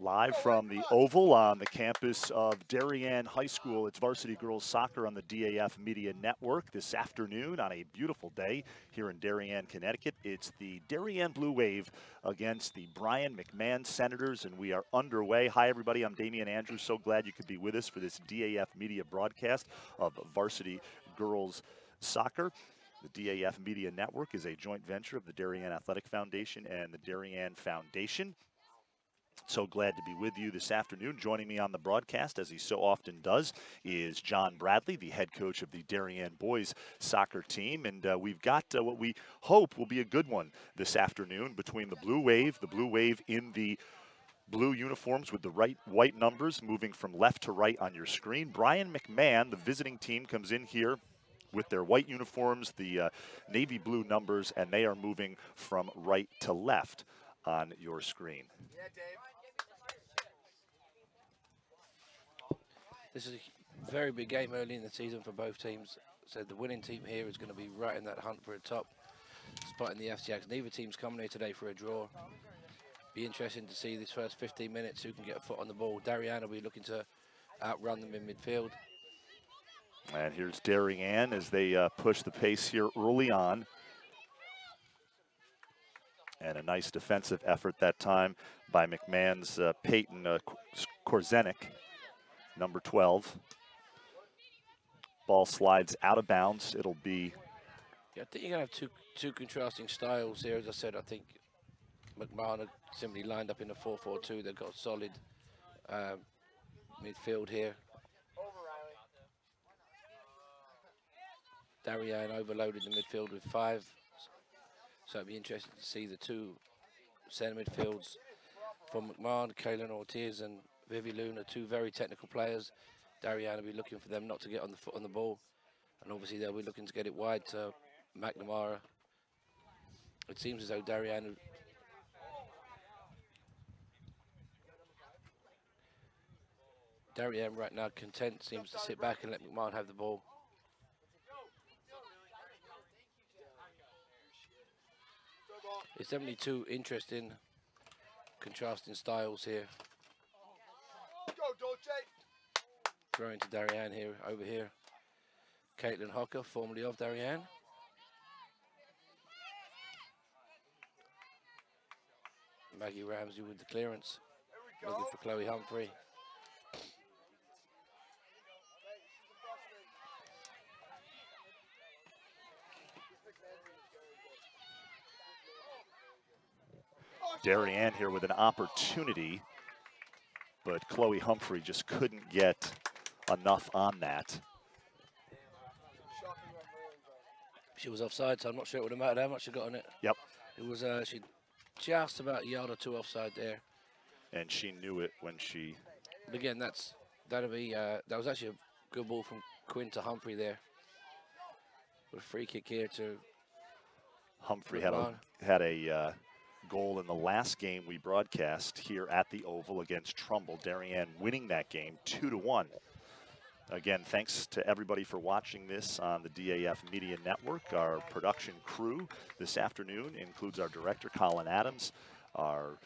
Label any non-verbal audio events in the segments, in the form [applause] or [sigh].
Live from the Oval on the campus of Darien High School, it's varsity girls soccer on the DAF Media Network this afternoon on a beautiful day here in Darien, Connecticut. It's the Darien Blue Wave against the Brien McMahon Senators, and we are underway. Hi, everybody. I'm Damian Andrews. So glad you could be with us for this DAF Media broadcast of varsity girls soccer. The DAF Media Network is a joint venture of the Darien Athletic Foundation and the Darien Foundation. So glad to be with you this afternoon. Joining me on the broadcast, as he so often does, is John Bradley, the head coach of the Darien boys soccer team. And uh, we've got uh, what we hope will be a good one this afternoon between the Blue Wave, the Blue Wave in the blue uniforms with the right white numbers moving from left to right on your screen. Brien McMahon, the visiting team, comes in here with their white uniforms, the uh, navy blue numbers, and they are moving from right to left on your screen. Yeah, This is a very big game early in the season for both teams. So the winning team here is going to be right in that hunt for a top spot in the FCIAC. Neither team's coming here today for a draw. Be interesting to see this first 15 minutes who can get a foot on the ball. Darien will be looking to outrun them in midfield. And here's Darien as they uh, push the pace here early on. And a nice defensive effort that time by McMahon's uh, Peyton uh, Korzenik number 12. Ball slides out of bounds. It'll be. Yeah, I think you're going to have two, two contrasting styles here. As I said, I think McMahon simply lined up in a 4-4-2. They've got solid um, midfield here. Darien overloaded the midfield with five. So it'd be interesting to see the two centre midfields from McMahon, Kaylin Ortiz and Vivi Luna, two very technical players. Darien will be looking for them not to get on the foot on the ball. And obviously they'll be looking to get it wide to McNamara. It seems as though Darien Darien right now content seems to sit back and let McMahon have the ball. It's definitely two interesting contrasting styles here. Throwing to Darien here, over here. Caitlin Hocker, formerly of Darien. Maggie Ramsey with the clearance. Looking for Chloe Humphrey. Darien here with an opportunity, but Chloe Humphrey just couldn't get enough on that. She was offside, so I'm not sure it would have mattered how much she got on it. Yep. It was, uh, she just about a yard or two offside there. And she knew it when she... But again, that's, that'll be, uh, that was actually a good ball from Quinn to Humphrey there. With a free kick here to Humphrey had a, had a uh, goal in the last game we broadcast here at the Oval against Trumbull. Darien winning that game two to one. Again, thanks to everybody for watching this on the DAF Media Network. Our production crew this afternoon includes our director, Colin Adams, our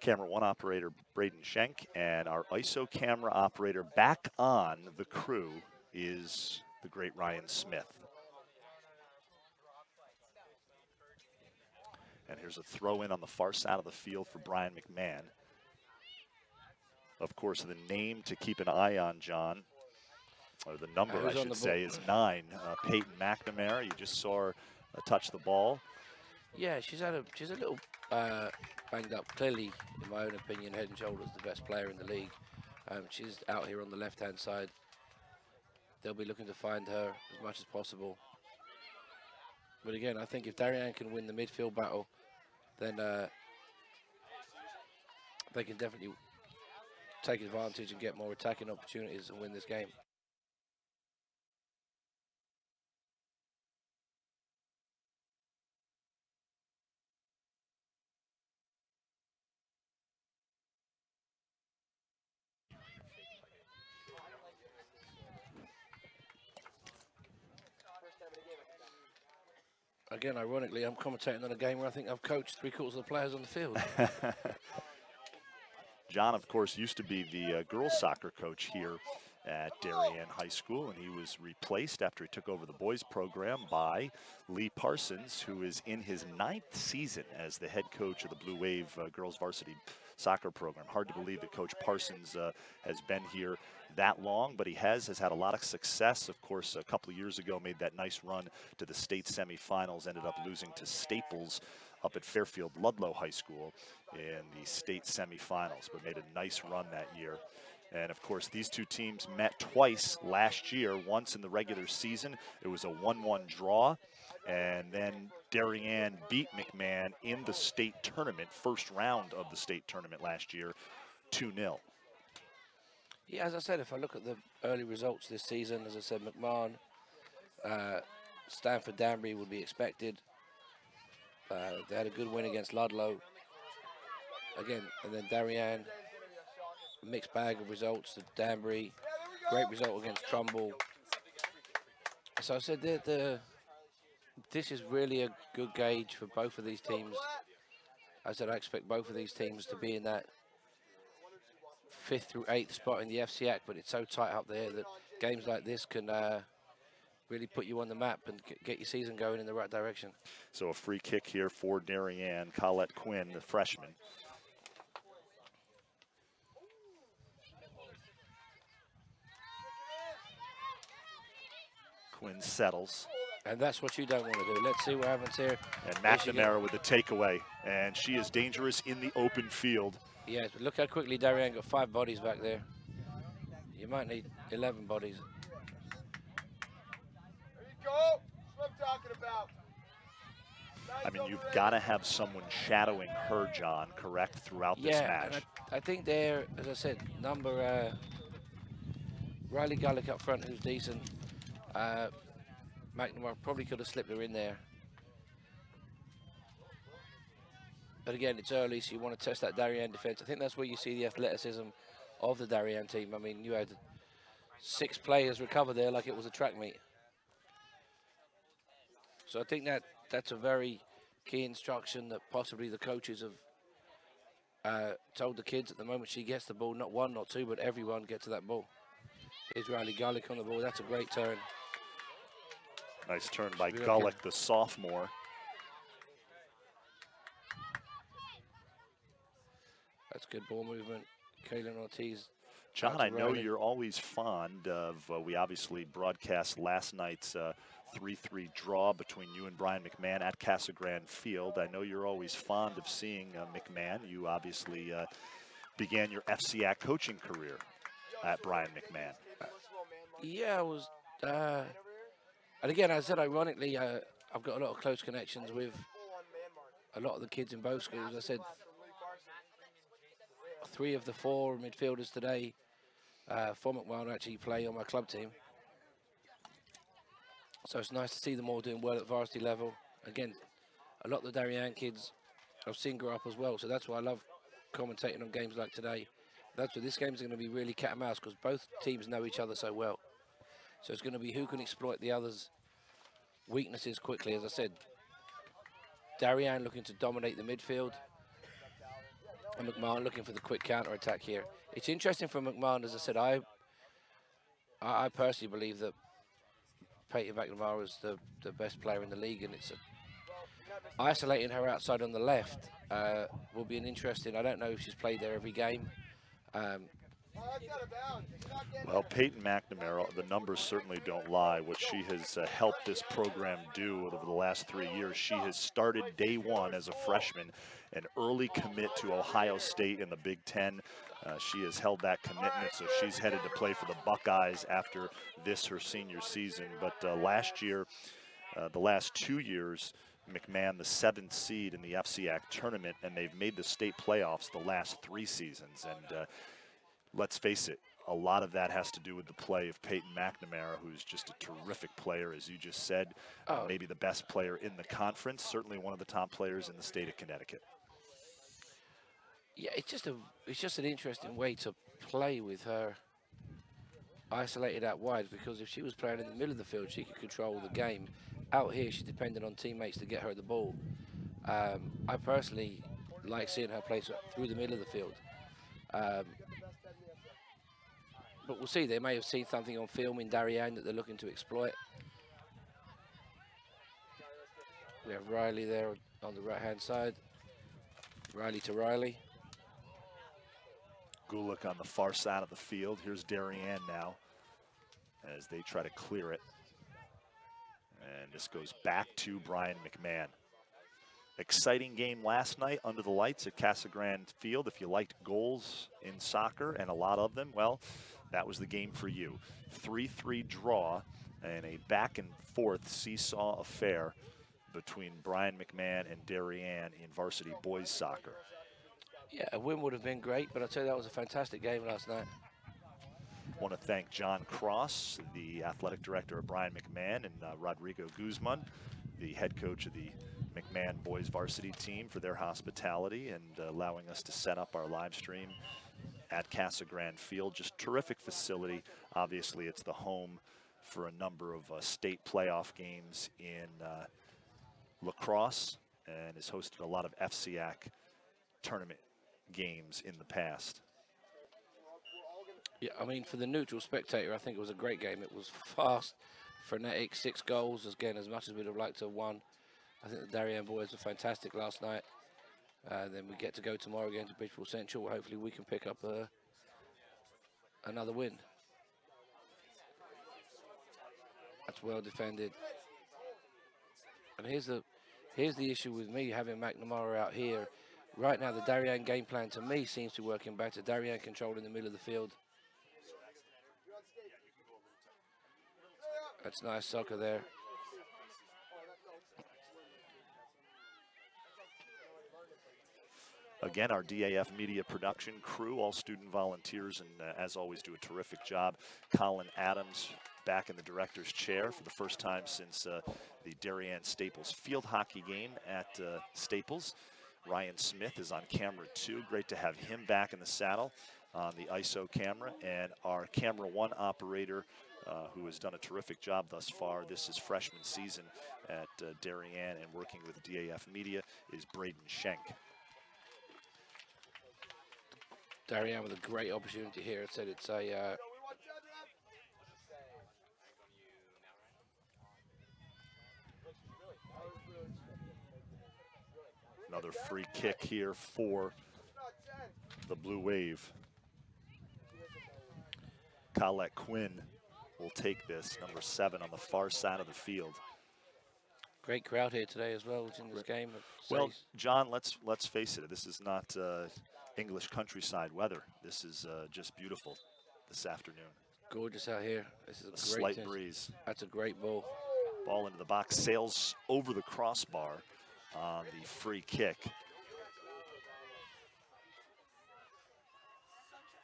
camera one operator, Braden Schenk, and our ISO camera operator back on the crew is the great Ryan Smith. And here's a throw in on the far side of the field for Brien McMahon. Of course, the name to keep an eye on, John, or the number, I should say, is nine. Uh, Peyton McNamara, you just saw her uh, touch the ball. Yeah, she's had a she's a little uh, banged up. Clearly, in my own opinion, head and shoulders the best player in the league. Um, she's out here on the left-hand side. They'll be looking to find her as much as possible. But again, I think if Darien can win the midfield battle, then uh, they can definitely take advantage and get more attacking opportunities and win this game. Again, ironically, I'm commentating on a game where I think I've coached three quarters of the players on the field. [laughs] John, of course, used to be the uh, girls soccer coach here at Darien High School, and he was replaced after he took over the boys program by Lee Parsons, who is in his ninth season as the head coach of the Blue Wave uh, girls varsity soccer program. Hard to believe that Coach Parsons uh, has been here that long, but he has has had a lot of success. Of course, a couple of years ago, made that nice run to the state semifinals, ended up losing to Staples up at Fairfield Ludlow High School in the state semifinals, but made a nice run that year. And of course, these two teams met twice last year, once in the regular season. It was a 1 1 draw. And then Darien beat McMahon in the state tournament, first round of the state tournament last year, 2 0. Yeah, as I said, if I look at the early results this season, as I said, McMahon, uh, Stamford Danbury would be expected. Uh, they had a good win against Ludlow. Again, and then Darien, mixed bag of results. The Danbury, great result against Trumbull. So I said that the this is really a good gauge for both of these teams. I said I expect both of these teams to be in that fifth through eighth spot in the FCIAC, but it's so tight up there that games like this can uh, really put you on the map and get your season going in the right direction. So a free kick here for Darien, Colette Quinn, the freshman. Quinn settles. And that's what you don't want to do. Let's see what happens here. And McNamara with the takeaway. And she is dangerous in the open field. Yes, but look how quickly Darien got five bodies back there. You might need 11 bodies. There you go. That's what I'm talking about. I mean, you've got to have someone shadowing her, John, correct, throughout this yeah, match. I, I, think there, as I said, number uh, Riley Gullick up front, who's decent. Uh, McNamara probably could have slipped her in there. But again, it's early, so you want to test that Darien defence. I think that's where you see the athleticism of the Darien team. I mean, you had six players recover there like it was a track meet. So I think that that's a very key instruction that possibly the coaches have uh, told the kids at the moment she gets the ball, not one, not two, but everyone get to that ball. Here's Riley on the ball. That's a great turn. Nice turn by Gullick, the sophomore. That's good ball movement. Kaylin Ortiz. John, I know you're always fond of, uh, we obviously broadcast last night's 3-3 uh, draw between you and Brien McMahon at Casa Grande Field. I know you're always fond of seeing uh, McMahon. You obviously uh, began your FCIAC coaching career at Brien McMahon. Yeah, I was, uh, and again, I said ironically, uh, I've got a lot of close connections with a lot of the kids in both schools. I said three of the four midfielders today uh, for McMahon actually play on my club team. So it's nice to see them all doing well at varsity level. Again, a lot of the Darien kids I've seen grow up as well. So that's why I love commentating on games like today. That's what this game is going to be really cat and mouse because both teams know each other so well. So it's going to be who can exploit the other's weaknesses quickly. As I said, Darien looking to dominate the midfield. And McMahon looking for the quick counter attack here. It's interesting for McMahon, as I said, I I personally believe that Peyton McNamara is the, the best player in the league, and it's a, isolating her outside on the left uh, will be an interesting. I don't know if she's played there every game. Um, well, Peyton McNamara, the numbers certainly don't lie. What she has uh, helped this program do over the last three years, she has started day one as a freshman, an early commit to Ohio State in the Big Ten. Uh, she has held that commitment, so she's headed to play for the Buckeyes after this, her senior season. But uh, last year, uh, the last two years, McMahon the seventh seed in the FCIAC tournament, and they've made the state playoffs the last three seasons. And uh, let's face it, a lot of that has to do with the play of Peyton McNamara, who's just a terrific player, as you just said. Uh, oh. maybe the best player in the conference, certainly one of the top players in the state of Connecticut. Yeah, it's just a it's just an interesting way to play with her isolated out wide because if she was playing in the middle of the field, she could control the game. Out here, she's dependent on teammates to get her the ball. Um, I personally like seeing her play through the middle of the field Um, but we'll see. They may have seen something on film in Darien that they're looking to exploit. We have Riley there on the right-hand side. Riley to Riley. Gulick on the far side of the field. Here's Darien now as they try to clear it. And this goes back to Brien McMahon. Exciting game last night under the lights at Casa Grande Field. If you liked goals in soccer and a lot of them, well, that was the game for you. 3-3 draw and a back and forth seesaw affair between Brien McMahon and Darien in varsity boys soccer. Yeah, a win would have been great, but I'll tell you that was a fantastic game last night. I Want to thank John Cross, the athletic director of Brien McMahon, and uh, Rodrigo Guzman, the head coach of the McMahon boys varsity team, for their hospitality and uh, allowing us to set up our live stream at Casa Grande Field. Just terrific facility. Obviously, it's the home for a number of uh, state playoff games in uh, lacrosse and has hosted a lot of FCIAC tournament games in the past. Yeah, I mean, for the neutral spectator, I think it was a great game. It was fast, frenetic, six goals, again, as much as we'd have liked to have won. I think the Darien boys were fantastic last night. Uh, then we get to go tomorrow again to Bridgeport Central. Hopefully we can pick up uh, another win. That's well defended. And here's the here's the issue with me having McNamara out here. Right now, the Darien game plan to me seems to be working better. Darien controlling the middle of the field. That's nice soccer there. Again, our DAF media production crew, all student volunteers, and uh, as always, do a terrific job. Colin Adams back in the director's chair for the first time since uh, the Darien Staples field hockey game at uh, Staples. Ryan Smith is on camera too. Great to have him back in the saddle on the ISO camera. And our camera one operator, uh, who has done a terrific job thus far. This is freshman season at uh, Darien and working with DAF Media is Braden Schenk. Darien with a great opportunity here. It said it's a uh, Another free kick here for the Blue Wave. Colette Quinn will take this, number seven on the far side of the field. Great crowd here today as well in this game. Well, John, let's let's face it. This is not uh, English countryside weather. This is uh, just beautiful this afternoon. Gorgeous out here. This is a, a slight breeze. That's a great ball. Ball into the box, sails over the crossbar on the free kick.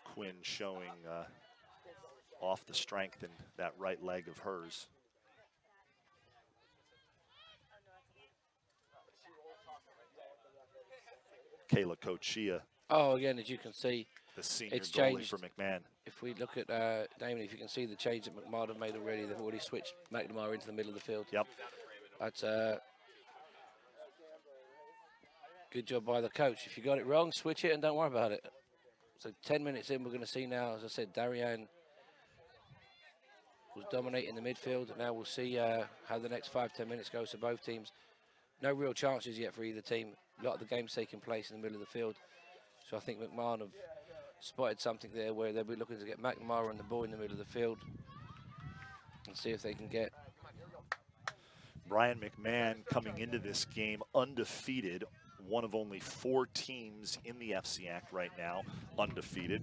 Quinn showing uh, off the strength in that right leg of hers. Kayla Cochia. Oh, again, as you can see, the senior it's changed. for McMahon. If we look at uh, Damon, if you can see the change that McMahon have made already, they've already switched McNamara into the middle of the field. Yep. That's uh, good job by the coach. If you got it wrong, switch it and don't worry about it. So 10 minutes in, we're going to see now, as I said, Darien was dominating the midfield. Now we'll see uh, how the next five, 10 minutes goes for both teams. No real chances yet for either team. A lot of the game's taking place in the middle of the field. So I think McMahon have spotted something there where they'll be looking to get McNamara and the ball in the middle of the field and see if they can get Brien McMahon coming into this game undefeated one of only four teams in the FCIAC right now, undefeated,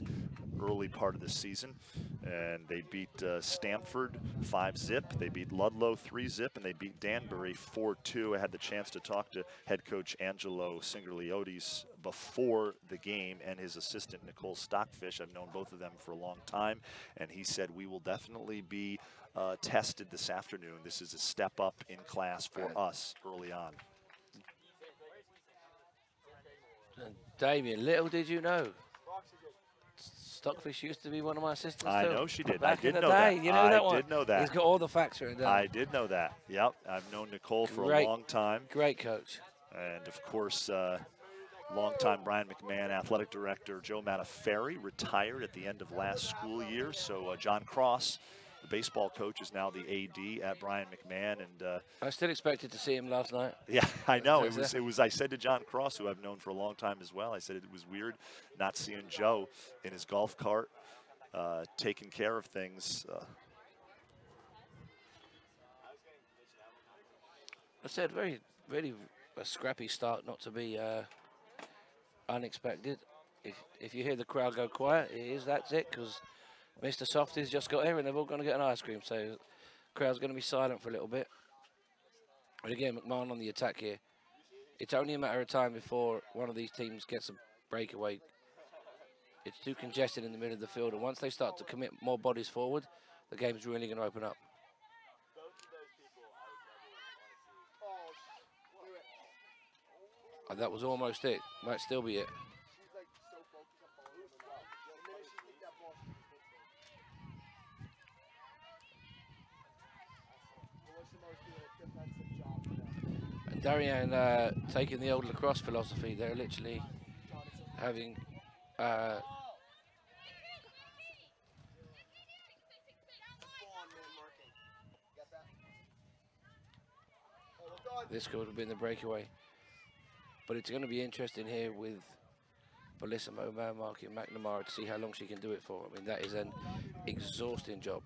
early part of the season. And they beat uh, Stamford 5-zip, they beat Ludlow 3-zip, and they beat Danbury 4-2. I had the chance to talk to head coach Angelo Singerliotis before the game and his assistant Nicole Stockfish. I've known both of them for a long time, and he said we will definitely be uh, tested this afternoon. This is a step up in class for us early on. Damien, little did you know. Stockfish used to be one of my assistants. I too. know she did. Back I did in the know day, that. you know I that one. did know that. He's got all the facts written down. I did know that. Yep, I've known Nicole for Great. a long time. Great coach. And of course, uh, Longtime Brien McMahon athletic director Joe Mataferri retired at the end of last school year. So uh, John Cross, the baseball coach, is now the AD at Brien McMahon. And uh, I still expected to see him last night. yeah, I know it Was? It was. I said to John Cross, who I've known for a long time as well. I said it was weird not seeing Joe in his golf cart, uh, taking care of things. Uh, I said very, really a scrappy start, not to be uh, unexpected. If if you hear the crowd go quiet, it is that's it because Mr. Softee's just got here and they're all going to get an ice cream. So crowd's going to be silent for a little bit. But again, McMahon on the attack here. It's only a matter of time before one of these teams gets a breakaway. It's too congested in the middle of the field, and once they start to commit more bodies forward, the game's really going to open up. That was almost it. Might still be it. And Darien uh, taking the old lacrosse philosophy, they're literally having uh, this could have been the breakaway. But it's going to be interesting here with Bellissimo man marking McNamara to see how long she can do it for. I mean, that is an exhausting job.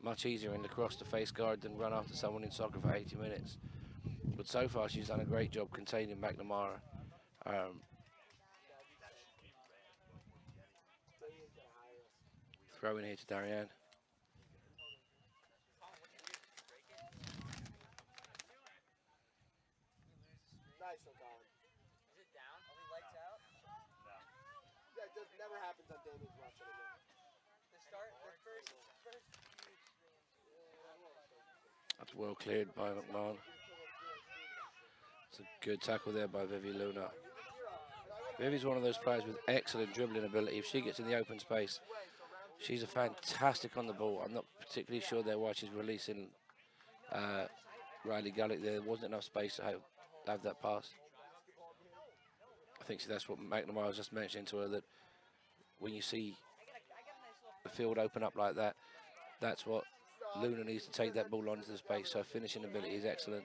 Much easier in lacrosse to face guard than run after someone in soccer for 80 minutes. But so far, she's done a great job containing McNamara. Um, throw in here to Darien. Nice, O'Connor. Is it down? Are we lights out? No. Yeah, it just never happens on Damien's watch anymore. The start, the first, first That's well cleared by McMahon. It's a good tackle there by Vivi Luna. Vivi's one of those players with excellent dribbling ability. If she gets in the open space, she's a fantastic on the ball. I'm not particularly sure there why she's releasing uh, Riley Gullick. There wasn't enough space to have, have that pass. I think that's what McNamara was just mentioning to her that when you see the field open up like that, that's what Luna needs to take that ball onto the space. So finishing ability is excellent.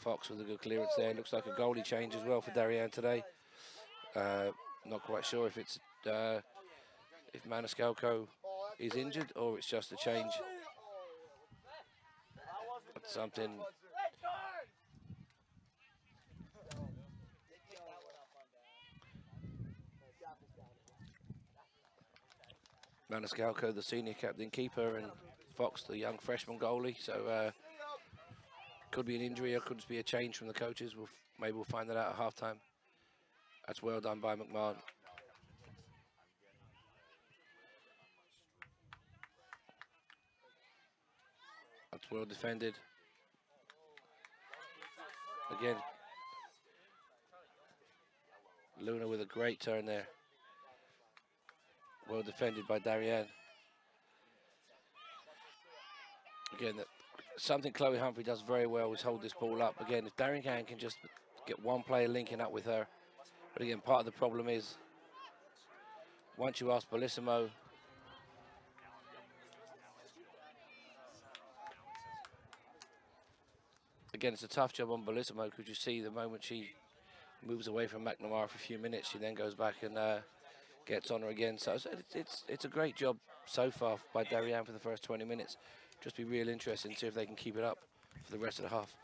Fox with a good clearance there. Looks like a goalie change as well for Darien today. Uh, not quite sure if it's uh, if Maniscalco is injured or it's just a change. But something. Maniscalco, the senior captain keeper, and Fox, the young freshman goalie. So uh, could be an injury or could be a change from the coaches. We'll maybe we'll find that out at halftime. That's well done by McMahon. That's well defended. Again, Luna with a great turn there. Well defended by Darien. Again, that, something Chloe Humphrey does very well is hold this ball up. Again, if Darien can, can just get one player linking up with her. But again, part of the problem is once you ask Bellissimo, again, it's a tough job on Bellissimo because you see the moment she moves away from McNamara for a few minutes, she then goes back and uh, gets on her again. So it's, it's, it's, a great job so far by Darien for the first 20 minutes. Just be real interesting to see if they can keep it up for the rest of the half.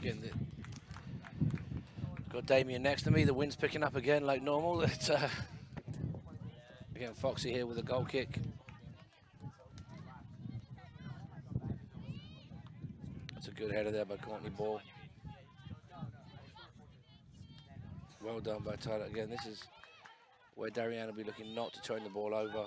Again, the, got Damien next to me. The wind's picking up again like normal. [laughs] It's, uh, again, Foxy here with a goal kick. That's a good header there by Courtney Ball. Well done by Tyler. Again, this is where Darien will be looking not to turn the ball over.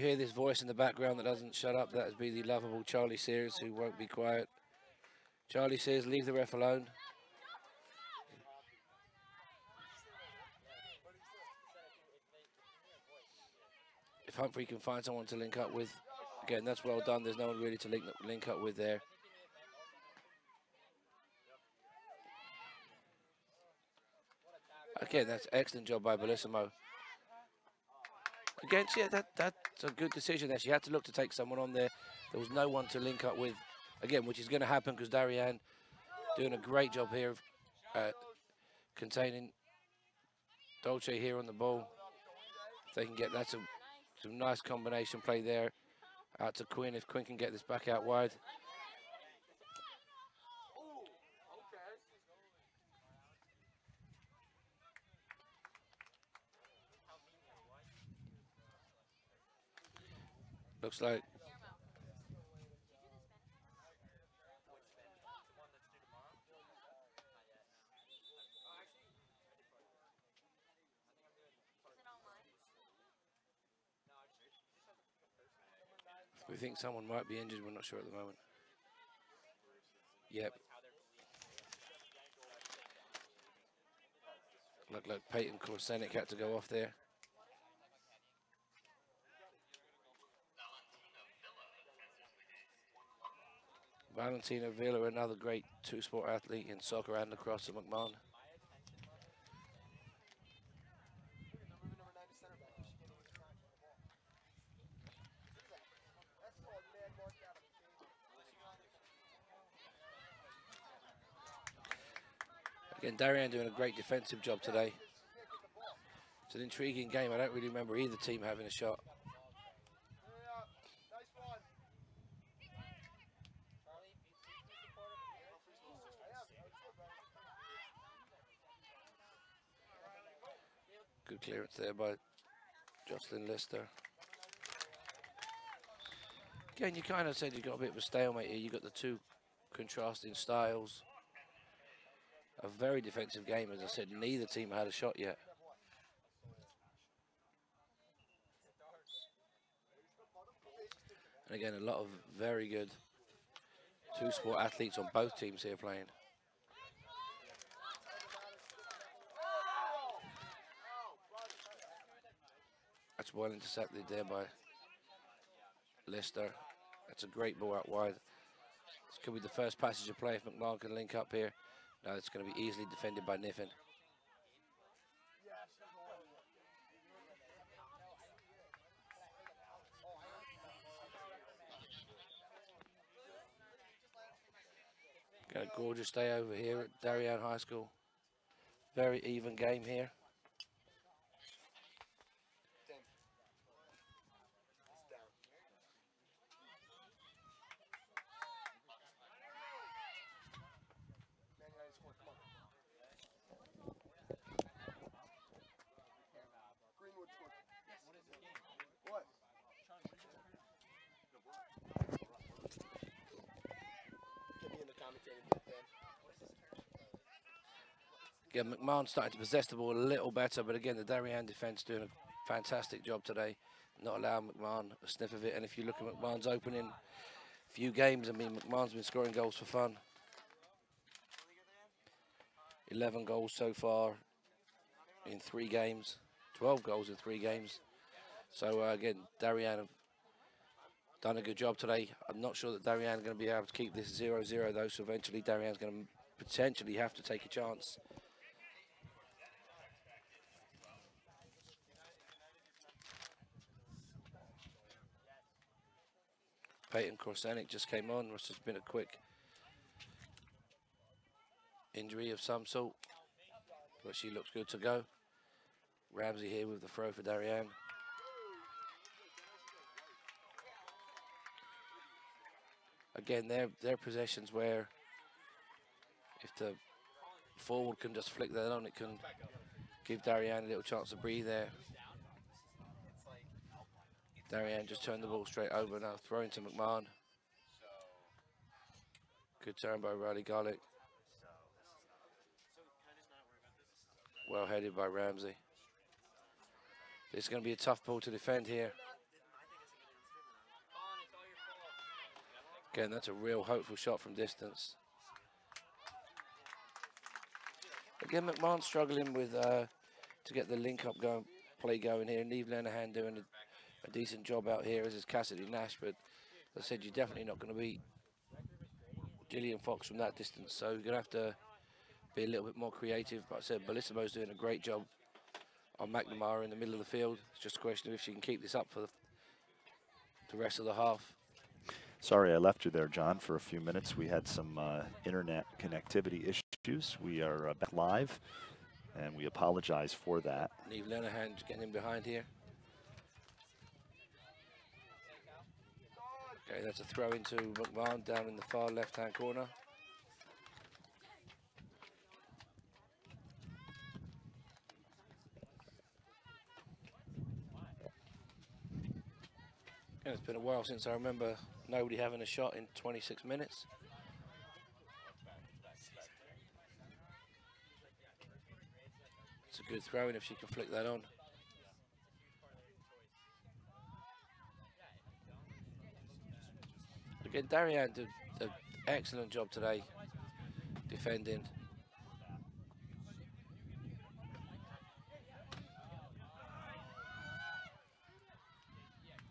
You hear this voice in the background that doesn't shut up, that would be the lovable Charlie Sears who won't be quiet. Charlie Sears, leave the ref alone. If Humphrey can find someone to link up with, again, that's well done. There's no one really to link, link up with there. Again, that's excellent job by Bellissimo. Again, yeah, that, that's a good decision there. She had to look to take someone on there. There was no one to link up with, again, which is going to happen because Darien doing a great job here of uh, containing Dolce here on the ball. If they can get that's a some nice combination play there out to Quinn. If Quinn can get this back out wide. Looks like We think someone might be injured. We're not sure at the moment. Yep. Look, like Peyton Korsenic had to go off there. Valentina Villa, another great two-sport athlete in soccer and lacrosse at McMahon. Again, Darien doing a great defensive job today. It's an intriguing game. I don't really remember either team having a shot. Good clearance there by Jocelyn Lister. Again, you kind of said you got a bit of a stalemate here. You've got the two contrasting styles a very defensive game. As I said, neither team had a shot yet. And again, a lot of very good two-sport athletes on both teams here playing. That's well intercepted there by Lister. That's a great ball out wide. This could be the first passage of play if McMahon can link up here. Now it's going to be easily defended by Niffin. Got a gorgeous day over here at Darien High School. Very even game here. Yeah, McMahon starting to possess the ball a little better, but again, the Darien defence doing a fantastic job today, not allowing McMahon a sniff of it. And if you look at McMahon's opening few games, I mean, McMahon's been scoring goals for fun. 11 goals so far in three games, 12 goals in three games. So uh, again, Darien have done a good job today. I'm not sure that Darien are going to be able to keep this 0-0 though, so eventually Darien's going to potentially have to take a chance. Peyton Korsenic just came on. Must have been a quick injury of some sort. But she looks good to go. Ramsey here with the throw for Darien. again, they're, they're possessions where if the forward can just flick that on, it can give Darien a little chance to breathe there. Darien just turned the ball straight over now, throwing to McMahon. Good turn by Riley Garlick. Well headed by Ramsey. It's going to be a tough ball to defend here. Again, that's a real hopeful shot from distance. Again, McMahon struggling with uh, to get the link up going, play going here. and Neve Lenahan doing a, a, decent job out here as is Cassidy Nash, but as I said, you're definitely not going to beat Gillian Fox from that distance, so you're going to have to be a little bit more creative. But I said, Bellissimo's doing a great job on McNamara in the middle of the field. It's just a question of if she can keep this up for the, the rest of the half. Sorry I left you there, John, for a few minutes. We had some uh, internet connectivity issues. We are uh, back live, and we apologize for that. Neve Lenahan getting in behind here. Okay, that's a throw into McMahon down in the far left-hand corner. And it's been a while since I remember nobody having a shot in 26 minutes. It's a good throw in if she can flick that on. Again, Darien did an excellent job today defending.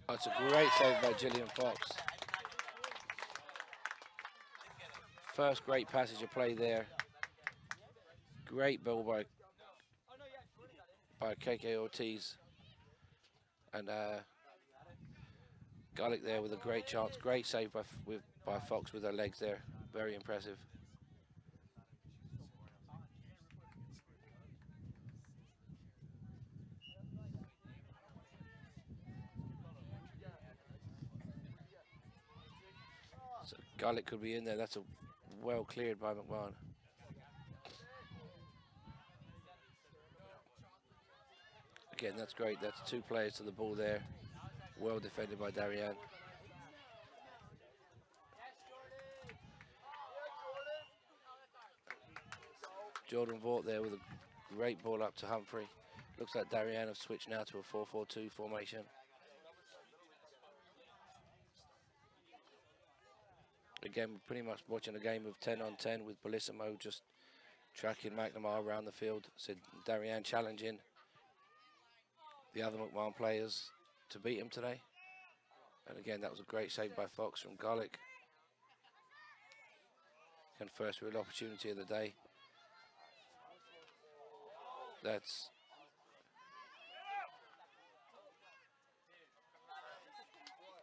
That's a great save by Gillian Fox. First great passage of play there. Great ball by by KK Ortiz. And uh, Garlick there with a great chance. Great save by, with, by Fox with her legs there. Very impressive. So Garlick could be in there. That's a well cleared by McMahon. Again, that's great. That's two players to the ball there. Well defended by Darien. Jordan Vaught there with a great ball up to Humphrey. Looks like Darien have switched now to a 4-4-2 formation. Again, we're pretty much watching a game of 10 on 10 with Bellissimo just tracking McNamara around the field. Said Darien challenging the other McMahon players to beat him today. And again, that was a great save by Fox from Garlick. And first real opportunity of the day. That's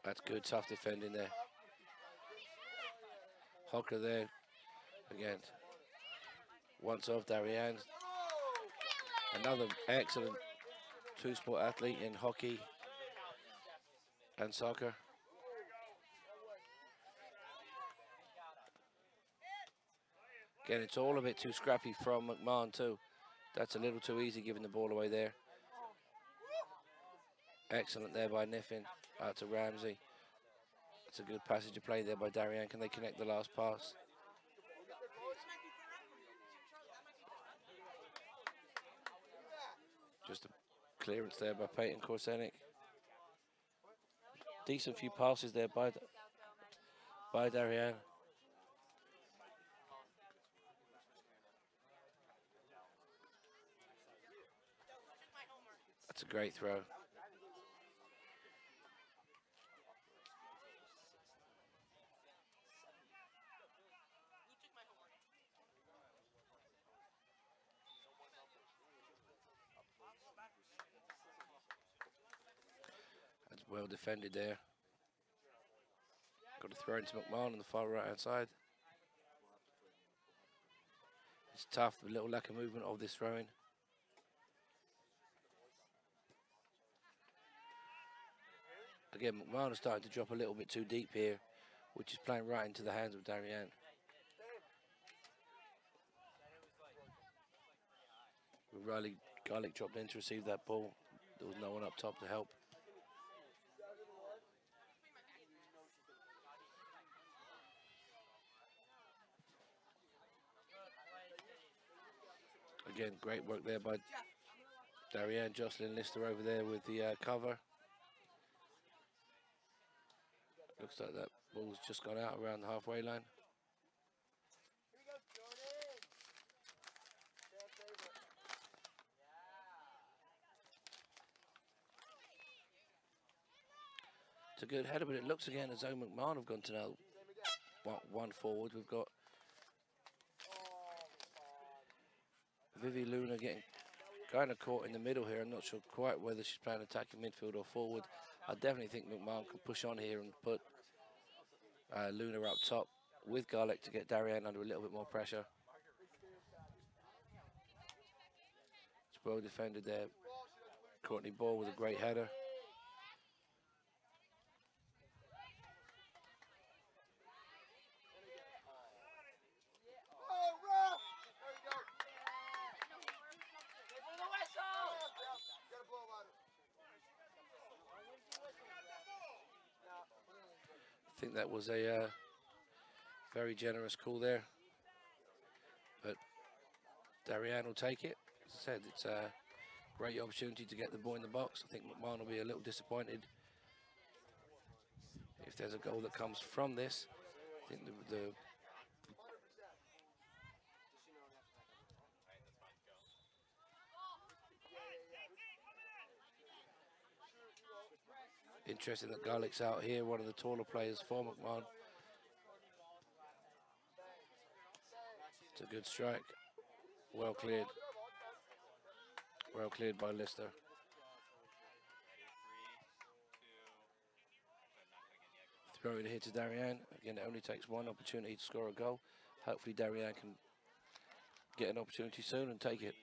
That's good, tough defending there. Hocker there again. Once off Darien. Another excellent two-sport athlete in hockey and soccer. Again, it's all a bit too scrappy from McMahon too. That's a little too easy giving the ball away there. Excellent there by Niffin out to Ramsey. It's a good passage of play there by Darien. Can they connect the last pass? Just a clearance there by Peyton Korsenic. Decent few passes there by by Darien. That's a great throw. That's well defended there. Got to throw into McMahon on the far right hand side. It's tough, a little lack of movement of this throwing. Again, McMahon is starting to drop a little bit too deep here which is playing right into the hands of Darien. Riley Garlick dropped in to receive that ball. There was no one up top to help. Again, great work there by Darien Jocelyn Lister over there with the uh, cover. Looks like that ball's just gone out around the halfway line. It's a good header, but it looks again as though McMahon have gone to now one forward. We've got Vivi Luna getting kind of caught in the middle here. I'm not sure quite whether she's playing attacking midfield or forward. I definitely think McMahon can push on here and put uh, Luna up top with Garlick to get Darien under a little bit more pressure. It's well defended there. Courtney Ball with a great header. that was a uh, very generous call there. But Darien will take it. As I said, it's a great opportunity to get the ball in the box. I think McMahon will be a little disappointed if there's a goal that comes from this. I think the, the Interesting that Garlick's out here, one of the taller players for McMahon. It's a good strike. Well cleared. Well cleared by Lister. Throw it here to Darien. Again, it only takes one opportunity to score a goal. Hopefully Darien can get an opportunity soon and take it.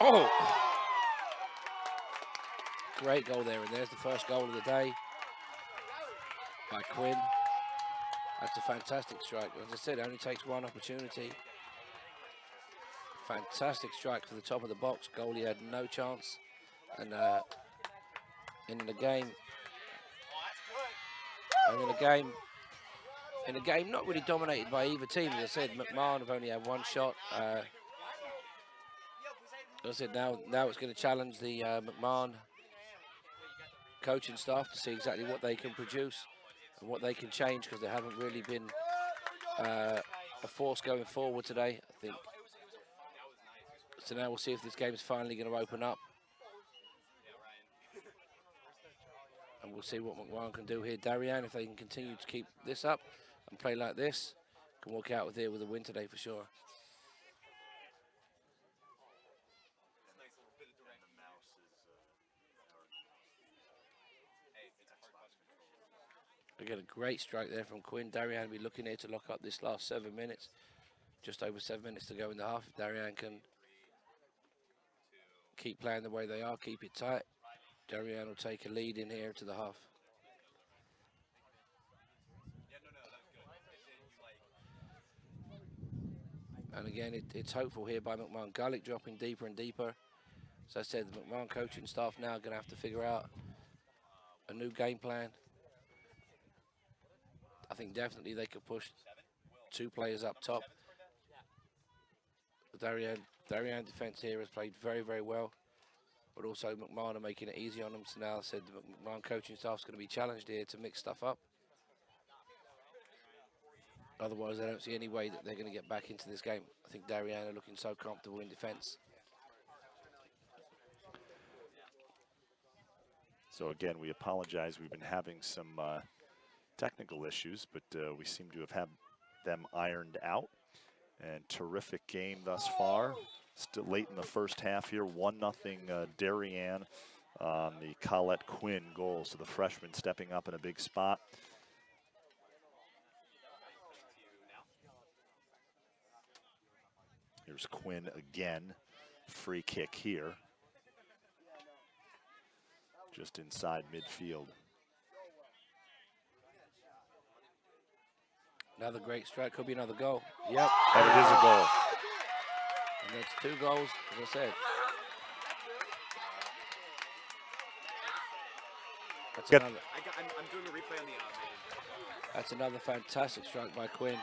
Oh! Great goal there, and there's the first goal of the day by Quinn. That's a fantastic strike. As I said, it only takes one opportunity. Fantastic strike for the top of the box. Goalie had no chance. And uh, in the game, and in the game, in the game, not really dominated by either team. As I said, McMahon have only had one shot. Uh, I said now now it's going to challenge the uh, McMahon coaching staff to see exactly what they can produce and what they can change because they haven't really been uh, a force going forward today. I think. So now we'll see if this game is finally going to open up. And we'll see what McMahon can do here. Darien, if they can continue to keep this up and play like this, can walk out with here with a win today for sure. Again, a great strike there from Quinn. Darien will be looking here to lock up this last seven minutes. Just over seven minutes to go in the half. If Darien can keep playing the way they are, keep it tight, Darien will take a lead in here to the half. And again, it, it's hopeful here by McMahon. Garlick dropping deeper and deeper. As I said, the McMahon coaching staff now going to have to figure out a new game plan. I think definitely they could push two players up top. The Darien, Darien defence here has played very, very well. But also McMahon are making it easy on them. So now I said the McMahon coaching staff is going to be challenged here to mix stuff up. Otherwise, I don't see any way that they're going to get back into this game. I think Darien are looking so comfortable in defence. So again, we apologize. We've been having some uh, technical issues, but uh, we seem to have had them ironed out. And terrific game thus far. Still late in the first half here, 1-0 uh, Darien on the Colette Quinn goal. So the freshman stepping up in a big spot. Here's Quinn again. Free kick here. Just inside midfield. Another great strike. Could be another goal. Yep. And it is a goal. And that's two goals, as I said. That's Get- another, I got, I'm, I'm doing a replay on the uh, that's another fantastic strike by Quinn.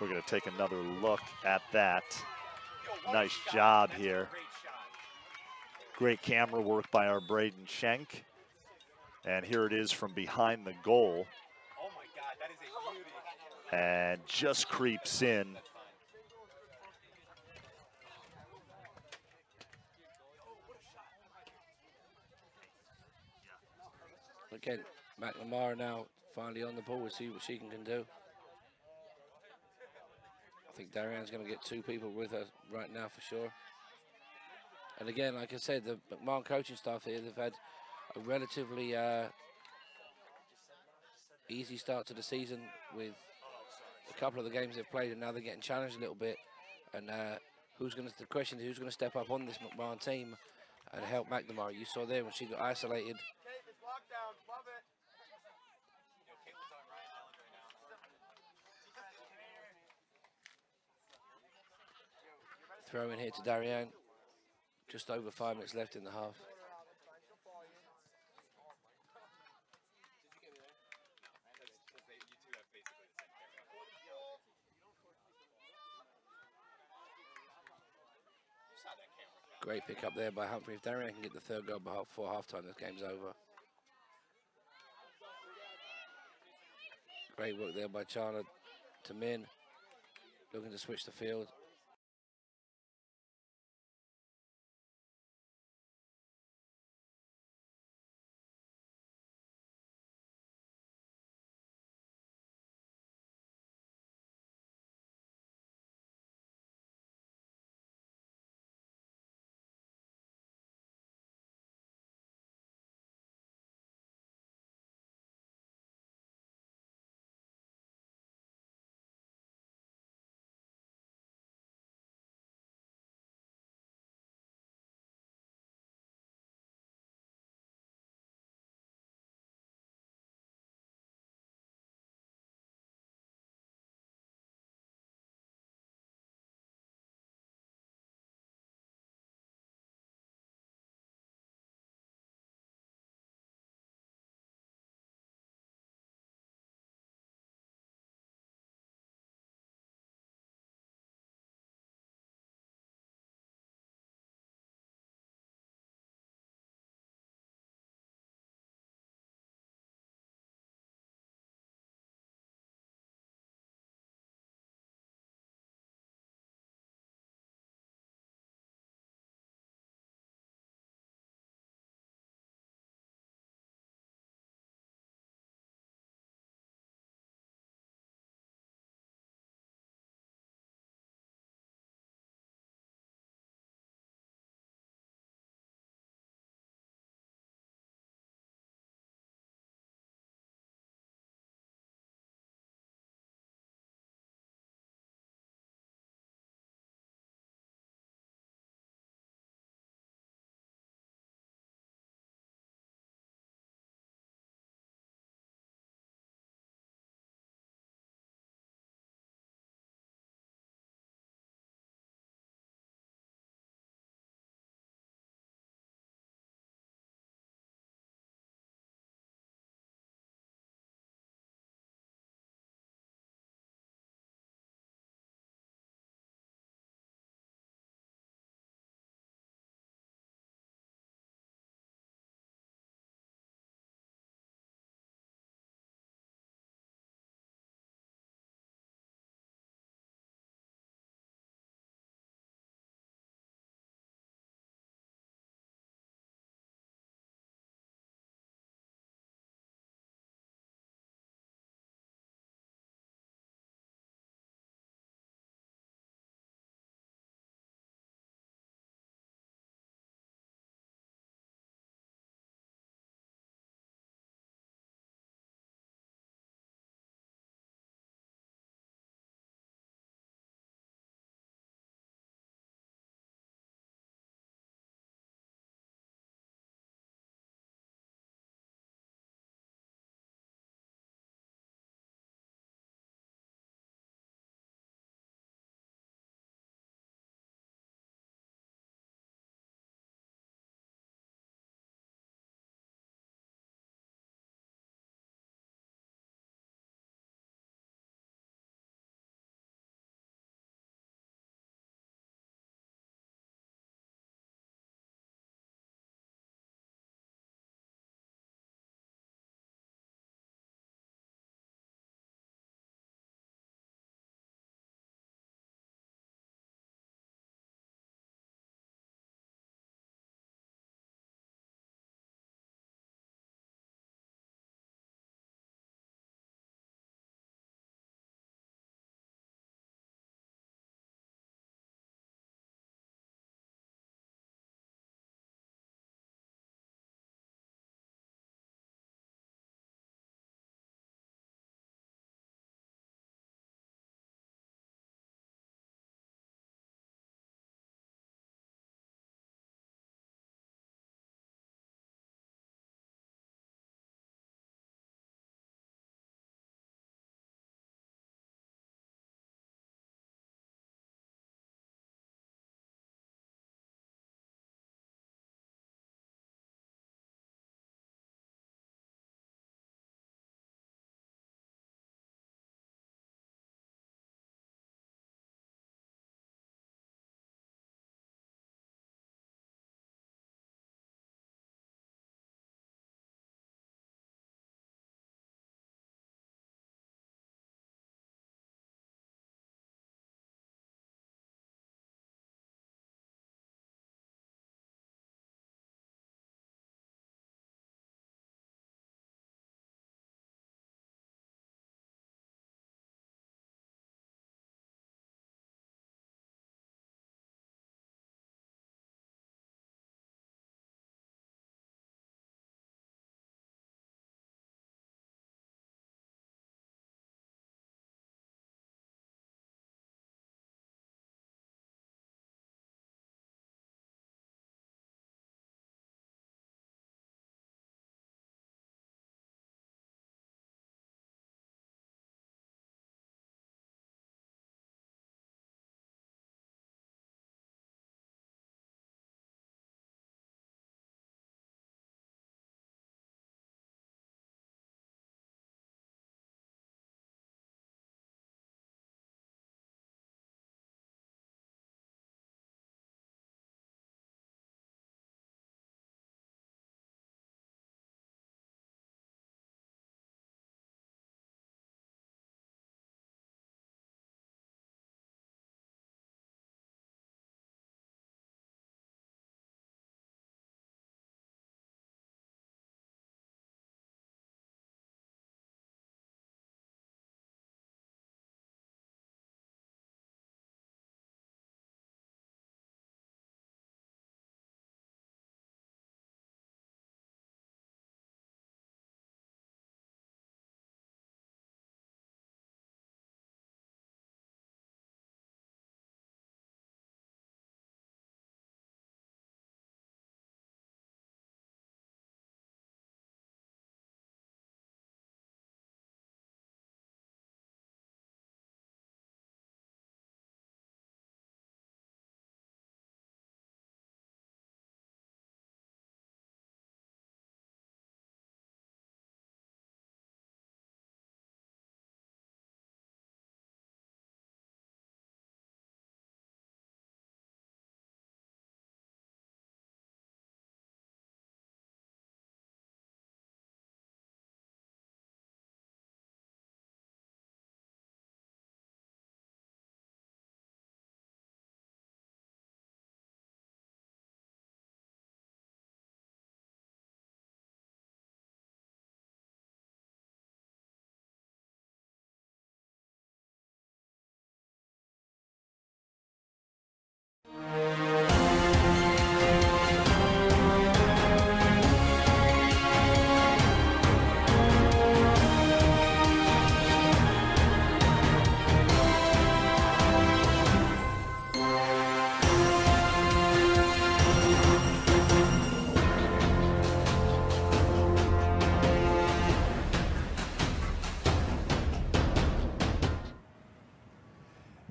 We're going to take another look at that. Nice job here. Great. Great camera work by our Braden Schenk. And here it is from behind the goal Oh my God, that is a beauty. and just creeps in. That's fine. Again, McNamara now finally on the ball. We'll see what she can, can do. I think Darien's going to get two people with her right now for sure. And again, like I said, the McMahon coaching staff here, they've had a relatively uh, easy start to the season with a couple of the games they've played, and now they're getting challenged a little bit. And uh, who's going to? The question is, who's going to step up on this McMahon team and help McNamara? You saw there when she got isolated. Throw in here to Darien. Just over five minutes left in the half. Great pick up there by Humphrey. If Darien can get the third goal before half time, this game's over. Great work there by Charlotte to Min. Looking to switch the field.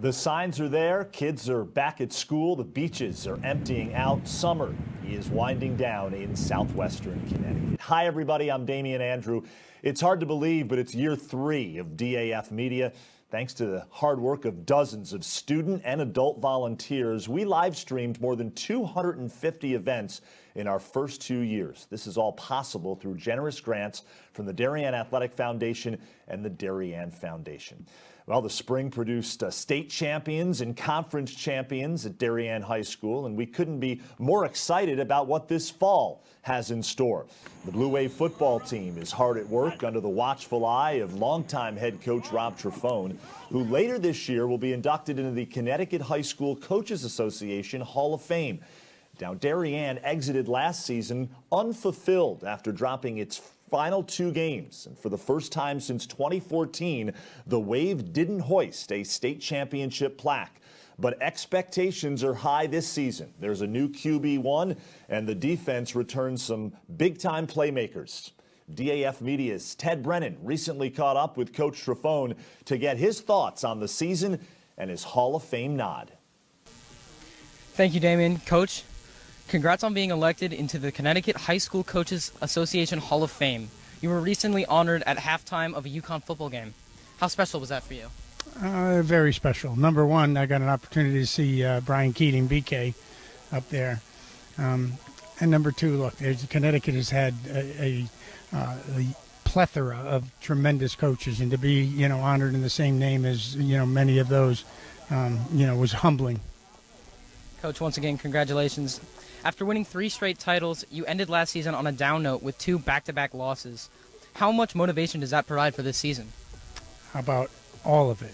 The signs are there. Kids are back at school. The beaches are emptying out. Summer is winding down in southwestern Connecticut. Hi, everybody. I'm Damian Andrew. It's hard to believe, but it's year three of DAF Media. Thanks to the hard work of dozens of student and adult volunteers, we live streamed more than 250 events in our first two years. This is all possible through generous grants from the Darien Athletic Foundation and the Darien Foundation. Well, the spring produced uh, state champions and conference champions at Darien High School, and we couldn't be more excited about what this fall has in store. The Blue Wave football team is hard at work under the watchful eye of longtime head coach Rob Trifone, who later this year will be inducted into the Connecticut High School Coaches Association Hall of Fame. Now, Darien exited last season unfulfilled after dropping its final two games. And for the first time since 2014, the Wave didn't hoist a state championship plaque. But expectations are high this season. There's a new QB1, and the defense returns some big time playmakers. DAF Media's Ted Brennan recently caught up with Coach Trifone to get his thoughts on the season and his Hall of Fame nod. Thank you, Damian. Coach, Congrats on being elected into the Connecticut High School Coaches Association Hall of Fame. You were recently honored at halftime of a UConn football game. How special was that for you? Uh, very special. Number one, I got an opportunity to see uh, Brian Keating, BK, up there. Um, and number two, look, Connecticut has had a, a, uh, a, plethora of tremendous coaches, and to be, you know, honored in the same name as, you know, many of those, um, you know, was humbling. Coach, once again, congratulations. After winning three straight titles, you ended last season on a down note with two back to back losses. How much motivation does that provide for this season? How about all of it?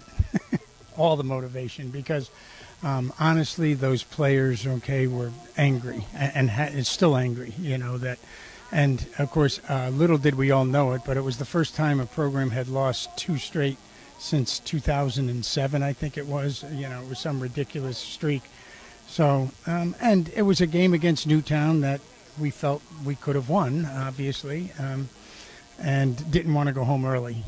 [laughs] all the motivation because um, honestly, those players, okay, were angry and, and it's still angry, you know, that. And of course, uh, little did we all know it, but it was the first time a program had lost two straight since 2007, I think it was. You know, it was some ridiculous streak. So, um, and it was a game against Newtown that we felt we could have won, obviously, um, and didn't want to go home early.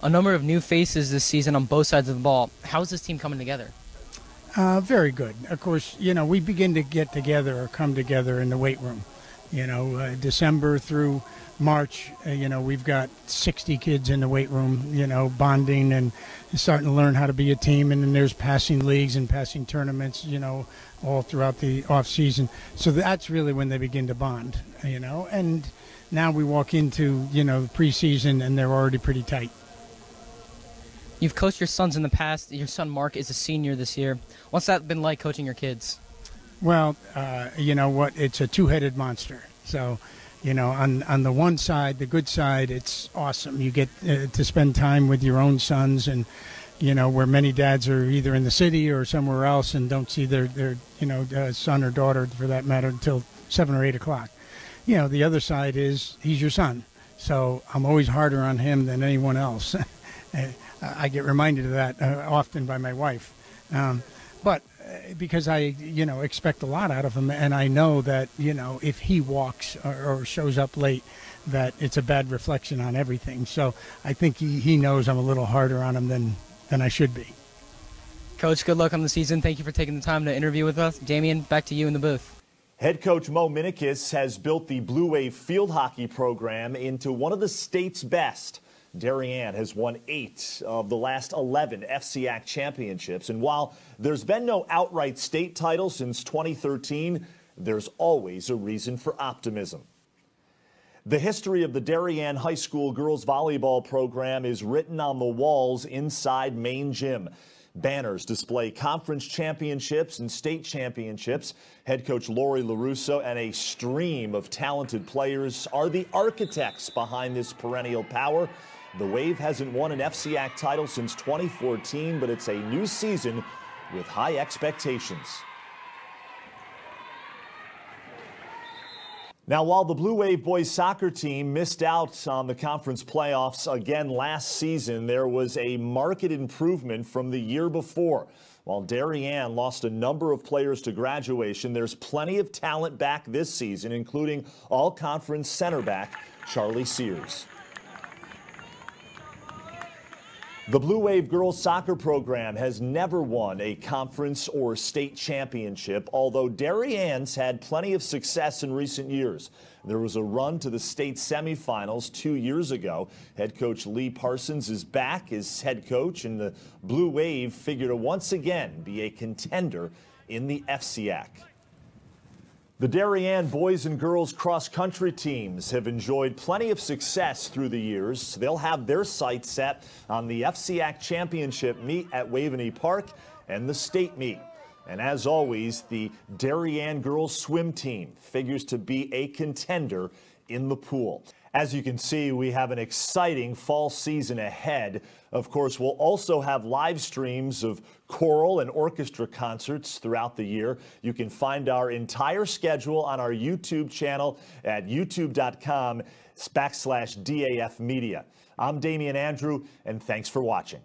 A number of new faces this season on both sides of the ball. How is this team coming together? Uh, very good. Of course, you know, we begin to get together or come together in the weight room. You know, uh, December through March, uh, you know, we've got 60 kids in the weight room, you know, bonding and starting to learn how to be a team. And then there's passing leagues and passing tournaments, you know, all throughout the off season. So that's really when they begin to bond, you know. And now we walk into, you know, preseason and they're already pretty tight. You've coached your sons in the past. Your son Mark is a senior this year. What's that been like coaching your kids? Well, uh, you know what? It's a two-headed monster. So, you know, on on the one side, the good side, it's awesome. You get uh, to spend time with your own sons, and you know, where many dads are either in the city or somewhere else and don't see their their you know uh, son or daughter, for that matter, until seven or eight o'clock. You know, the other side is he's your son, so I'm always harder on him than anyone else. [laughs] I get reminded of that uh, often by my wife. Um, but because I, you know, expect a lot out of him, and I know that, you know, if he walks or, or, shows up late, that it's a bad reflection on everything. So I think he, he knows I'm a little harder on him than than I should be. Coach, good luck on the season. Thank you for taking the time to interview with us. Damian. back to you in the booth. Head coach Mo Minikis has built the Blue Wave field hockey program into one of the state's best. Darien has won eight of the last 11 FCIAC championships. And while there's been no outright state title since 2013, there's always a reason for optimism. The history of the Darien High School girls volleyball program is written on the walls inside main gym. Banners display conference championships and state championships. Head coach Lori LaRusso and a stream of talented players are the architects behind this perennial power. The Wave hasn't won an FCIAC title since 2014, but it's a new season with high expectations. Now, while the Blue Wave boys soccer team missed out on the conference playoffs again last season, there was a marked improvement from the year before. While Darien lost a number of players to graduation, there's plenty of talent back this season, including all conference center back Charlie Sears. The Blue Wave girls soccer program has never won a conference or state championship, although Darien's had plenty of success in recent years. There was a run to the state semifinals two years ago. Head coach Lee Parsons is back as head coach, and the Blue Wave figure to once again be a contender in the FCIAC. The Darien boys and girls cross country teams have enjoyed plenty of success through the years. They'll have their sights set on the FCIAC championship meet at Waveney Park and the state meet. And as always, the Darien girls swim team figures to be a contender in the pool. As you can see, we have an exciting fall season ahead. Of course, we'll also have live streams of choral and orchestra concerts throughout the year. You can find our entire schedule on our YouTube channel at youtube.com backslash DAF Media. I'm Damian Andrew, and thanks for watching.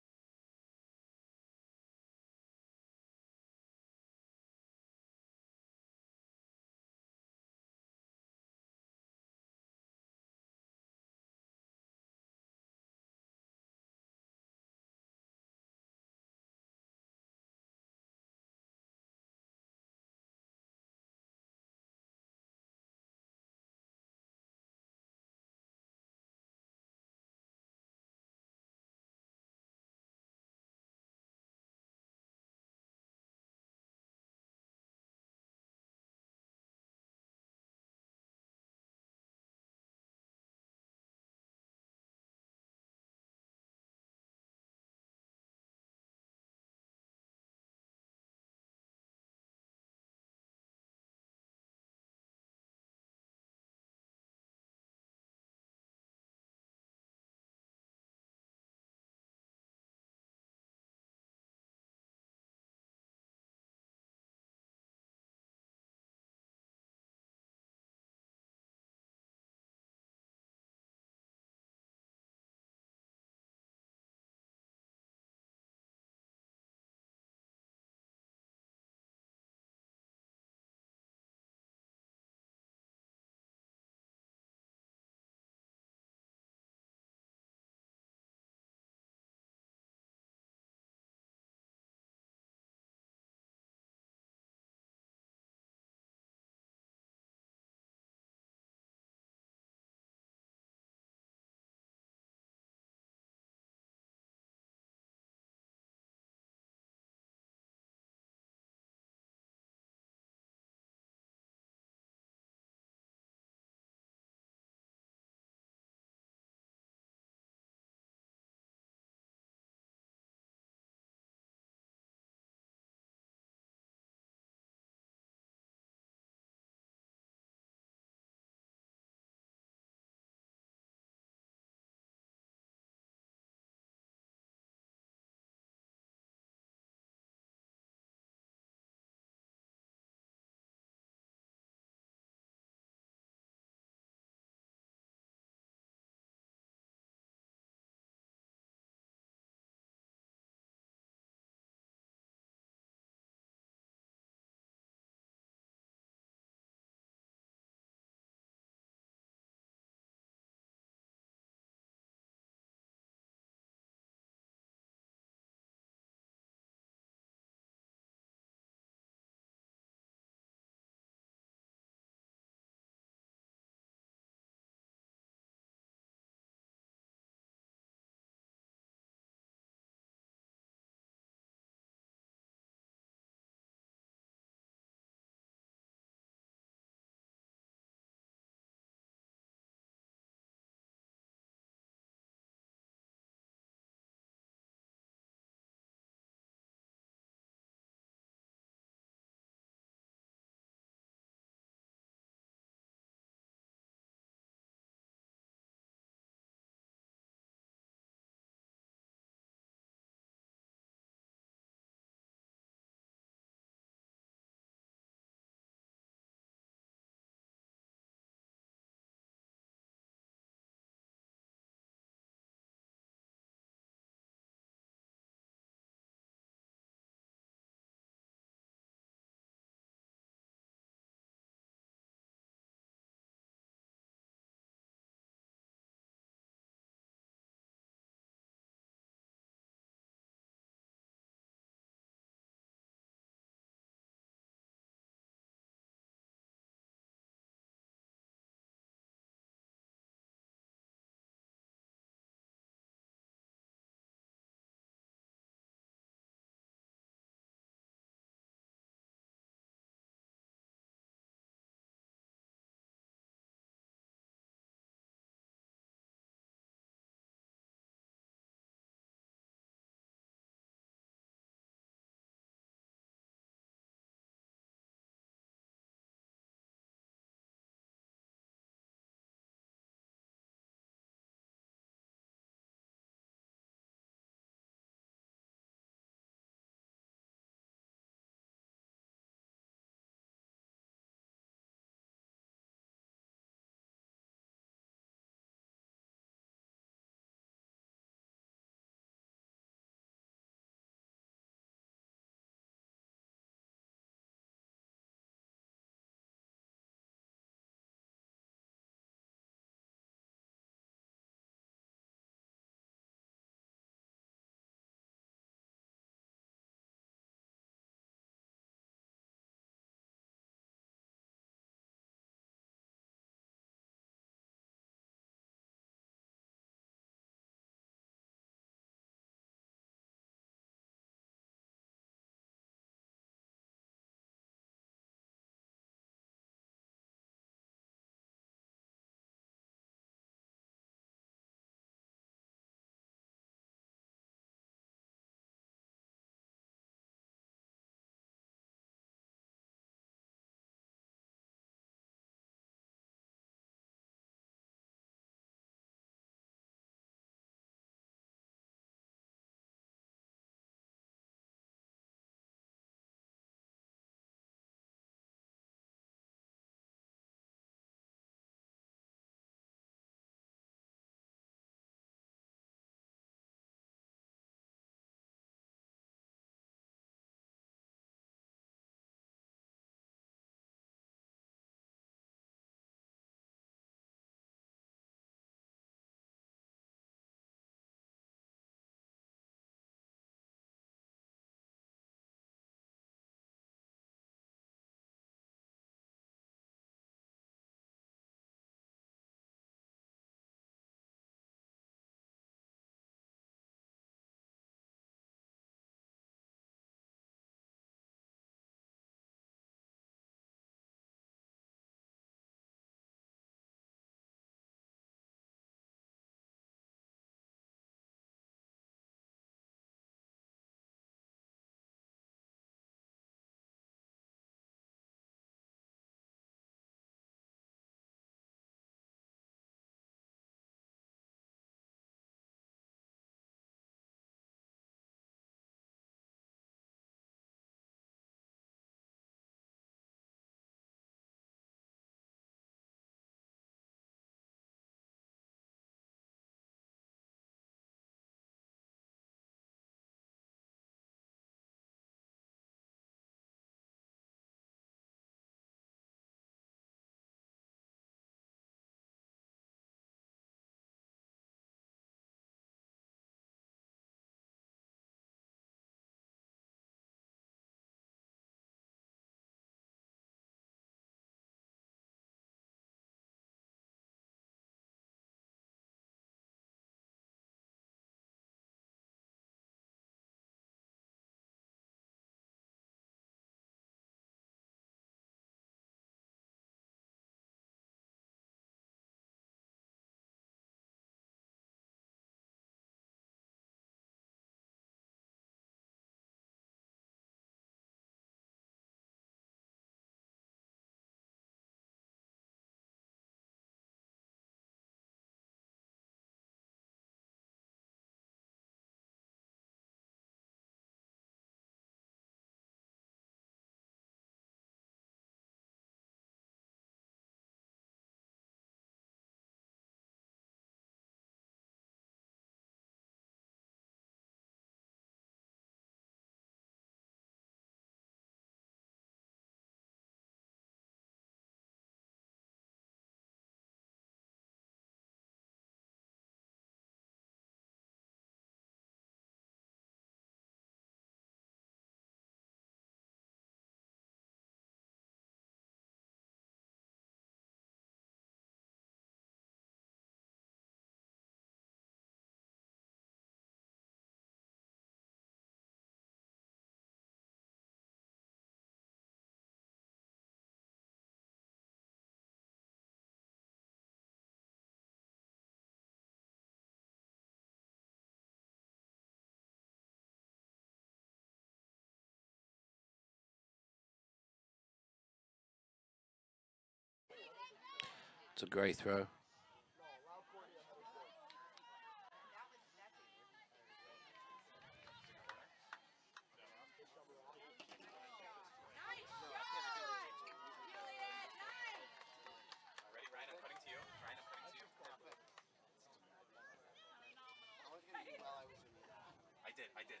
I did, I did.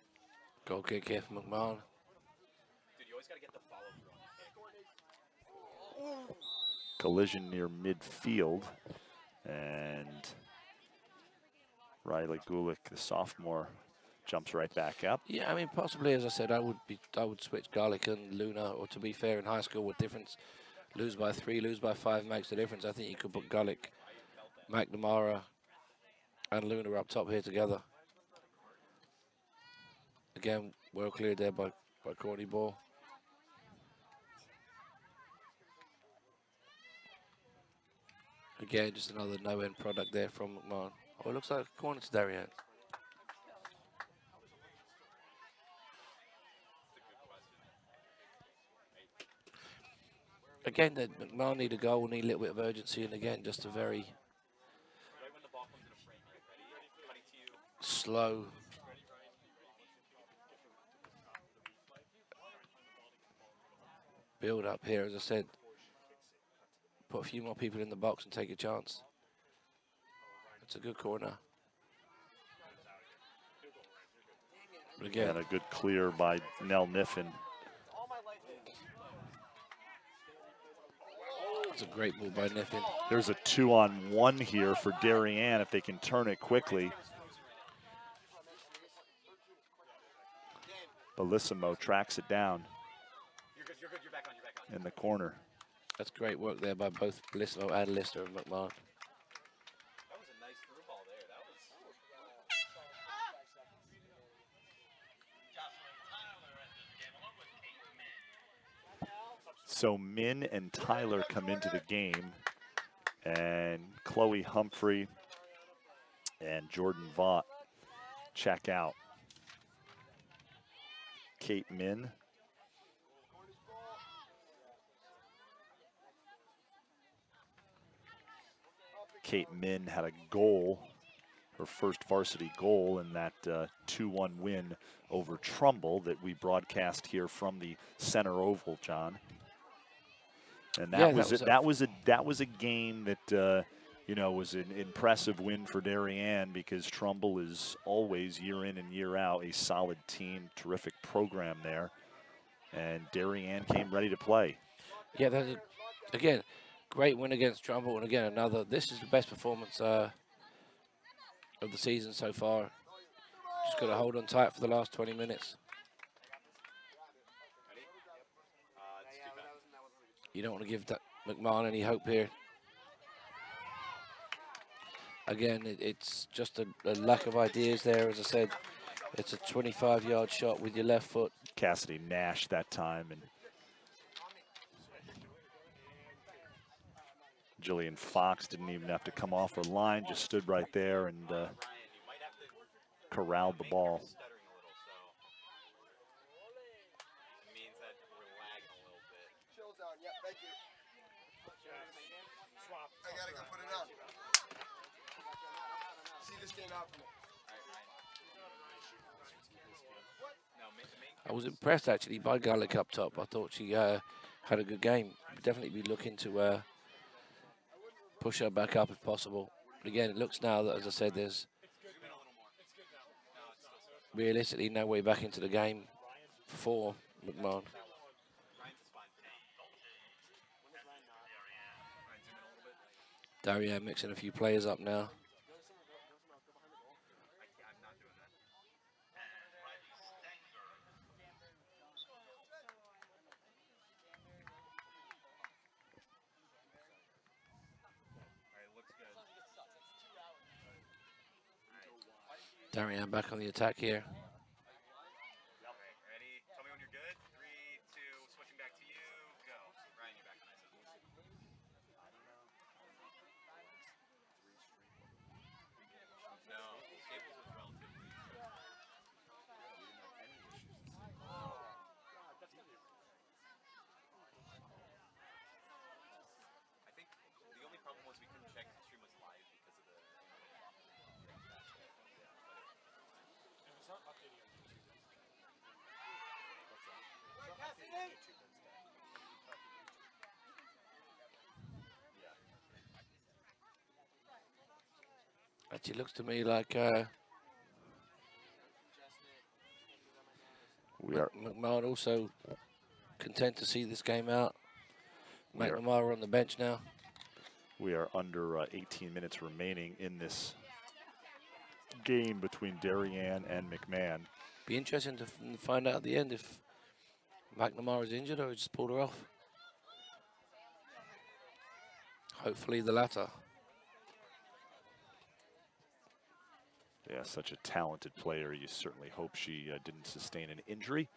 Goal kick here for McMahon. Dude, you always gotta get the follow through on the kick. Collision near midfield. And Riley Gulick, the sophomore, jumps right back up. Yeah, I mean, possibly, as I said, I would be, I would switch Garlick and Luna, or to be fair, in high school, what difference? Lose by three, lose by five makes the difference. I think you could put Garlick, McNamara, and Luna up top here together. Again, well cleared there by, by Courtney Ball. Again, just another no-end product there from McMahon. Oh, it looks like a corner to Darien. Again, the McMahon need a goal, need a little bit of urgency, and again, just a very Right when the ball comes in a frame, right? Ready? Cutting to you. slow. Build up here, as I said. Put a few more people in the box and take a chance. It's a good corner. But again, And a good clear by Nell Niffen. it's a great move by Niffin. There's a two on one here for Darien if they can turn it quickly. Bellissimo tracks it down You're good, you're good, you're back on, you're back on. in the corner. That's great work there by both Bellissimo oh, and Lister and McMahon. That was a nice through ball there. That was. So Min and Tyler come into the game, and Chloe Humphrey and Jordan Vaught check out. Kate Min. Kate Min had a goal, her first varsity goal in that 2-1 win over Trumbull that we broadcast here from the center oval, John. And that Yeah, that was, was a, that was a that was a game that uh, you know was an impressive win for Darien because Trumbull is always year in and year out a solid team, terrific program there, and Darien came ready to play. Yeah, that's a, again, great win against Trumbull, and again another. This is the best performance uh, of the season so far. Just got to hold on tight for the last 20 minutes. You don't want to give that McMahon any hope here. Again, it, it's just a, a lack of ideas there. As I said, it's a 25-yard shot with your left foot. Cassidy Nash that time and Jillian Fox didn't even have to come off her line, just stood right there and uh, corralled the ball. I was impressed actually by Garlick up top. I thought she uh, had a good game. Definitely be looking to uh, push her back up if possible. But again, it looks now that, as I said, there's realistically no way back into the game for McMahon. Darien mixing a few players up now. Darien back on the attack here. Ready? Tell me when you're good. Three, two, switching back to you. Go. Ryan, you're back on that No, Staples was relatively. I think the only problem was we couldn't Actually, looks to me like uh, We are McMahon also content to see this game out. McNamara on the bench now. we are under uh, 18 minutes remaining in this game between Darien and McMahon. Be interesting to f- find out at the end if McNamara is injured or he just pulled her off. Hopefully the latter. Yeah, such a talented player. You certainly hope she uh, didn't sustain an injury.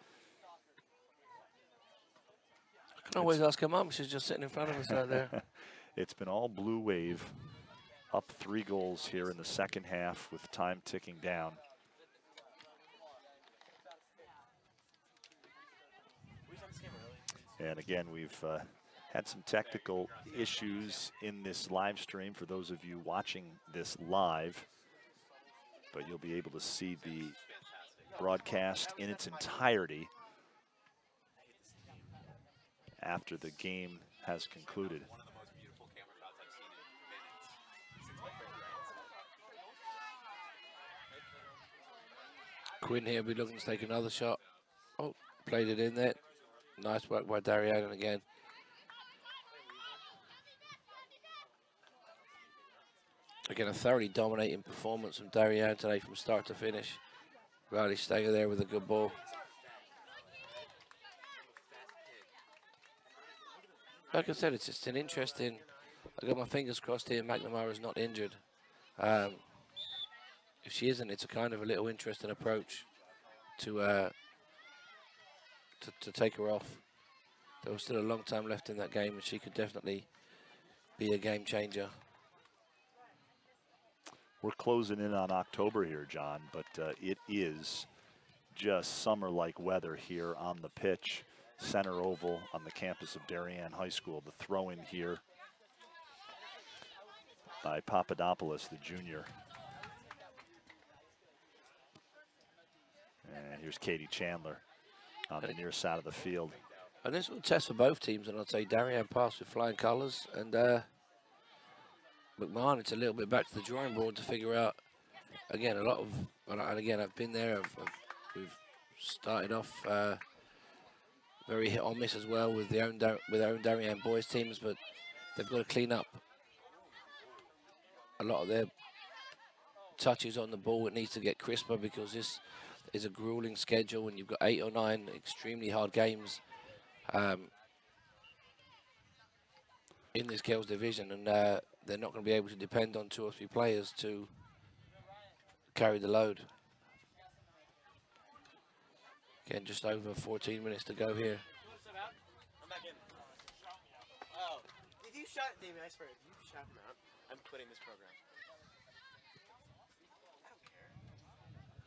I can always ask her mum. She's just sitting in front of us out there. [laughs] It's been all blue wave. Up three goals here in the second half with time ticking down. And again, we've uh, had some technical issues in this live stream for those of you watching this live. But you'll be able to see the broadcast in its entirety after the game has concluded. Quinn here be looking to take another shot. Oh, played it in there. Nice work by Darien again. Again, a thoroughly dominating performance from Darien today from start to finish. Riley Steger there with a good ball. Like I said, it's just an interesting. I got my fingers crossed here. McNamara's not injured. Um, if she isn't, it's a kind of a little interesting approach to uh, to, to take her off. There was still a long time left in that game, and she could definitely be a game changer. We're closing in on October here, John, but uh, it is just summer-like weather here on the pitch, center oval on the campus of Darien High School. The throw-in here by Papadopoulos, the junior. And here's Katie Chandler on the near side of the field. And this will test for both teams, and I'd say Darien passed with flying colours, and uh, McMahon, it's a little bit back to the drawing board to figure out, again, a lot of, and again, I've been there, I've, I've, we've started off uh, very hit or miss as well with the own Dar- with our own Darien boys teams, but they've got to clean up a lot of their touches on the ball. It needs to get crisper because this is a grueling schedule, and you've got eight or nine extremely hard games um, in this girls division, and uh, they're not going to be able to depend on two or three players to carry the load. Again, just over 14 minutes to go here. Oh, if you shot I swear, if you shot him out, I'm quitting this program. I don't care.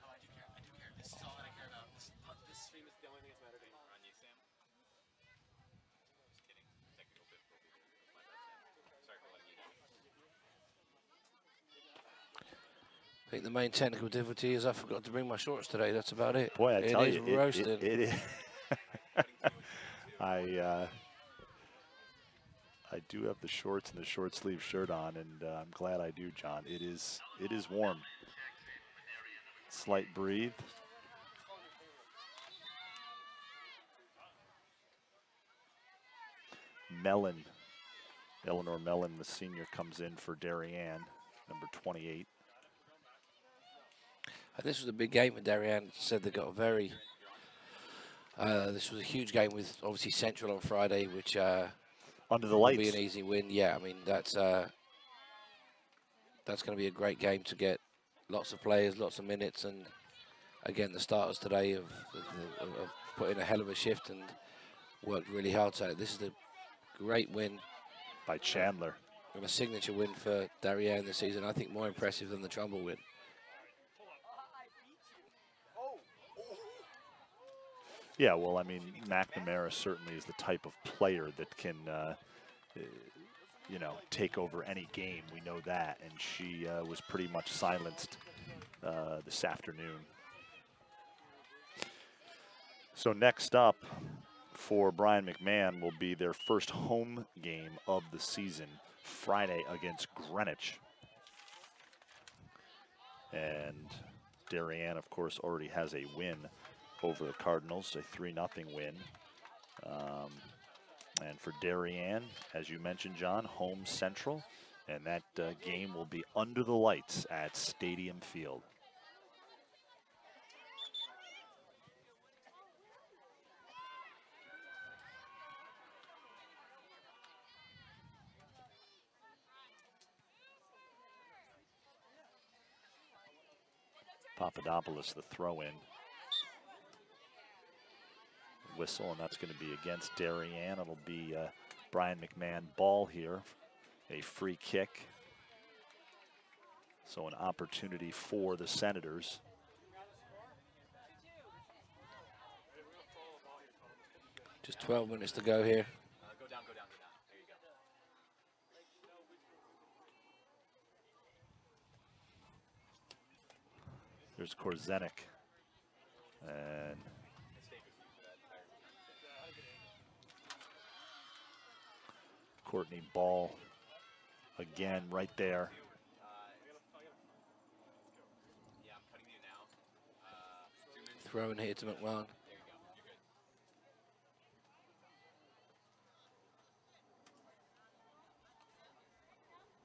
Oh, I do care. I do care. This is all that I care about. This, this stream is the only thing that's mattering to me. On you, Sam. Just kidding. Technical difficulty. My bad, Sam. Sorry for letting you down. I think the main technical difficulty is I forgot to bring my shorts today. That's about it. Boy, I It tell is you, it- it- it is. [laughs] I uh, I do have the shorts and the short sleeve shirt on, and uh, I'm glad I do, John. It is it is warm. Slight breathe. Mellon, Eleanor Mellon, the senior, comes in for Darien, number 28. And this was a big game with Darien. Said they got a very. Uh, this was a huge game with obviously Central on Friday, which uh, Under the lights. be an easy win. Yeah, I mean that's uh, that's going to be a great game to get lots of players, lots of minutes, and again the starters today have, have, have put in a hell of a shift and worked really hard. So this is a great win by Chandler. and a signature win for Darien this season. I think more impressive than the Trumbull win. Yeah, well, I mean, McNamara certainly is the type of player that can, uh, uh, you know, take over any game. We know that, and she uh, was pretty much silenced uh, this afternoon. So next up for Brien McMahon will be their first home game of the season, Friday against Greenwich. And Darien, of course, already has a win over the Cardinals, a 3 0 win. Um, and for Darien, as you mentioned, John, home central. And that uh, game will be under the lights at Stadium Field. Papadopoulos, the throw in. Whistle, and that's going to be against Darien. It'll be uh, Brien McMahon ball here, a free kick. So an opportunity for the Senators. Just 12 minutes to go here. There's Korzenik. And Courtney Ball again right there. Yeah, I'm cutting you now. Uh. Throwing here to McMahon. There you go. You're good.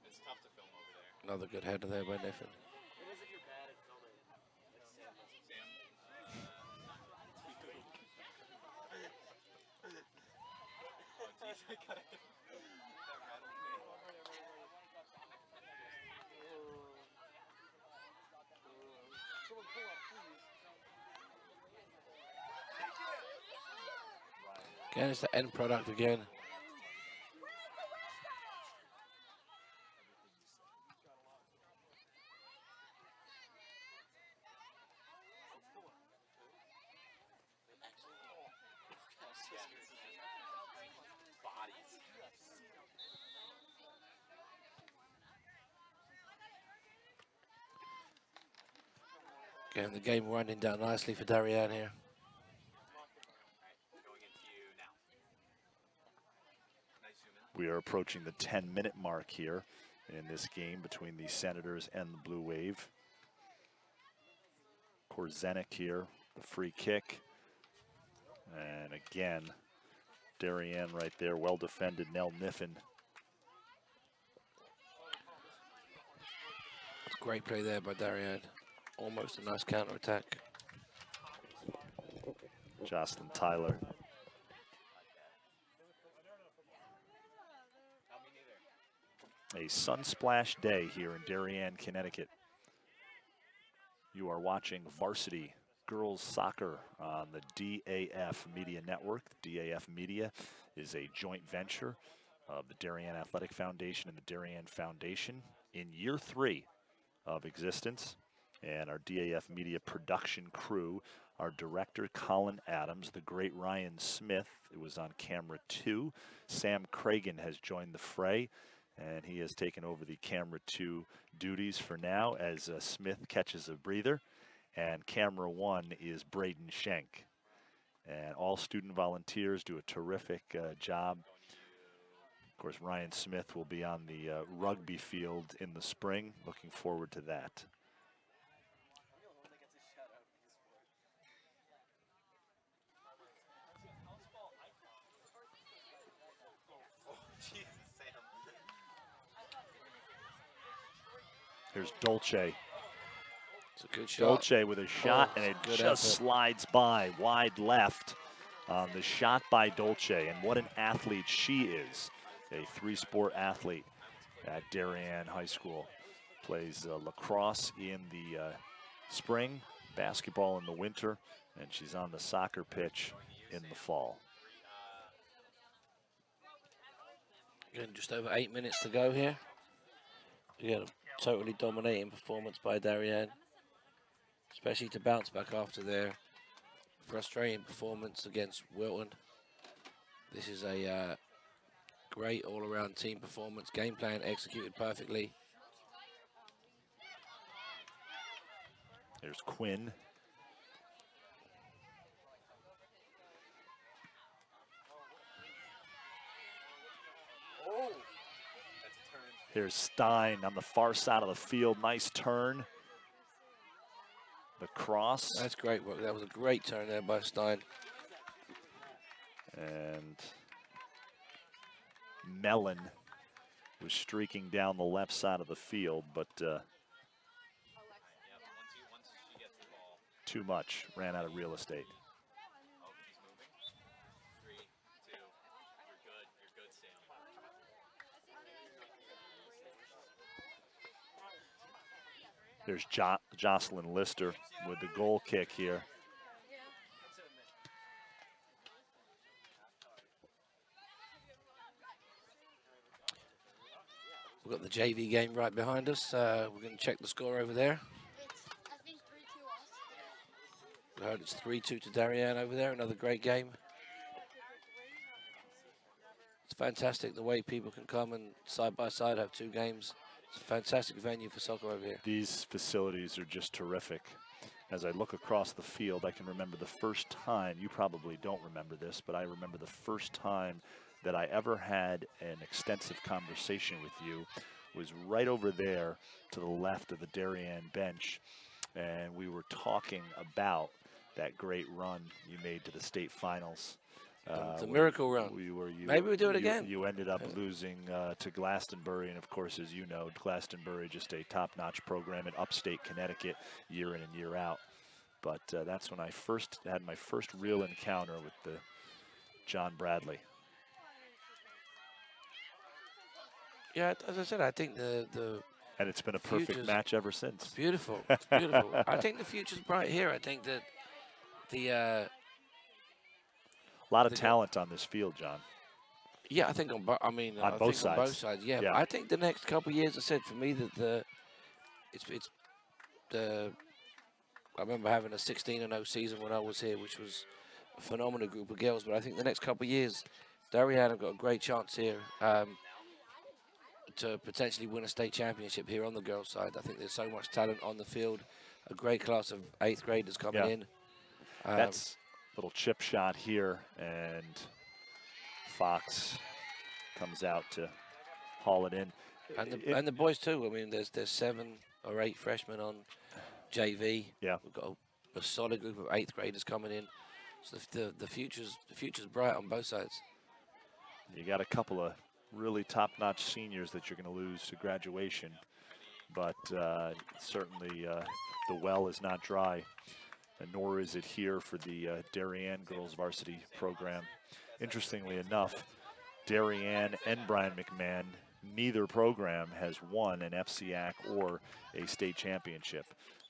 It's tough to film over there. Another good header there by Nathan. [laughs] It is if you're bad at filming. Like Sam does. Sam, oh, jeez, I got it. That rattled me. Someone pull up, please. Again, it's the end product again. Again, the game winding down nicely for Darien here. Going into you now. Nice zoom in. We are approaching the 10 minute mark here in this game between the Senators and the Blue Wave. Korzenik here, the free kick. And again, Darien right there, well defended, Nell Niffen. Great play there by Darien. Almost a nice counter attack. Jocelyn Tyler. A sunsplash day here in Darien, Connecticut. You are watching varsity girls soccer on the DAF Media Network. DAF Media is a joint venture of the Darien Athletic Foundation and the Darien Foundation in year three of existence. And our DAF Media production crew, our director Colin Adams, the great Ryan Smith, it was on camera two. Sam Cragen has joined the fray, and he has taken over the camera two duties for now as uh, Smith catches a breather. And camera one is Braden Schenk. And all student volunteers do a terrific uh, job. Of course, Ryan Smith will be on the uh, rugby field in the spring. Looking forward to that. I'm the only one that gets a shout out for this sport. Oh, Jesus, Sam. Here's Dolce. It's a good shot. Dolce with a shot, Oh, and it just effort. slides by wide left. Um, the shot by Dolce, and what an athlete she is. A three-sport athlete at Darien High School. Plays uh, lacrosse in the uh, spring, basketball in the winter, and she's on the soccer pitch in the fall. Again, just over eight minutes to go here. Again, a totally dominating performance by Darien. Especially to bounce back after their frustrating performance against Wilton. This is a uh, great all-around team performance. Game plan executed perfectly. There's Quinn. Oh, that's a turn. Here's Stein on the far side of the field. Nice turn. the cross. That's great work. That was a great turn there by Stein. And Mellon was streaking down the left side of the field, but uh, Yeah, once you once she gets the ball, too much, ran out of real estate. oh, he's moving. Three, two, you're good. You're good, Sam. There's jo- Jocelyn Lister with the goal kick here. We've got the JV game right behind us. Uh, we're going to check the score over there. I think, 3 2 us. We heard it's 3 2 to Darien over there. Another great game. It's fantastic the way people can come and side by side have two games. It's a fantastic venue for soccer over here. These facilities are just terrific. As I look across the field, I can remember the first time, you probably don't remember this, but I remember the first time that I ever had an extensive conversation with you was right over there to the left of the Darien bench. And we were talking about that great run you made to the state finals. Uh, the when miracle run. We were you, Maybe we do it you- again. You ended up Yeah. losing uh, to Glastonbury, and of course, as you know, Glastonbury just a top-notch program in upstate Connecticut, year in and year out. But uh, that's when I first had my first real encounter with the John Bradley. Yeah, as I said, I think the, the And it's been a perfect match ever since. beautiful. It's [laughs] beautiful. I think the future's bright here. I think that the uh, A lot of talent on this field, John. Yeah, I think on I mean On I both think on both sides. sides. Yeah, Yeah. I think the next couple of years, I said for me that the it's it's the I remember having a 16 and 0 season when I was here, which was a phenomenal group of girls. But I think the next couple of years, Darien have got a great chance here um, to potentially win a state championship here on the girls' side. I think there's so much talent on the field, a great class of eighth graders coming Yeah. in. Um, That's little chip shot here, and Fox comes out to haul it in. and the It- and the boys too. I mean, there's there's seven or eight freshmen on JV. Yeah. we've got a, a solid group of eighth graders coming in. So the the, the future's the future's bright on both sides. You got a couple of really top-notch seniors that you're going to lose to graduation, but uh, certainly uh, the well is not dry, and nor is it here for the uh, Darien girls varsity program. Interestingly enough, Darien and Brien McMahon, neither program has won an FCIAC or a state championship.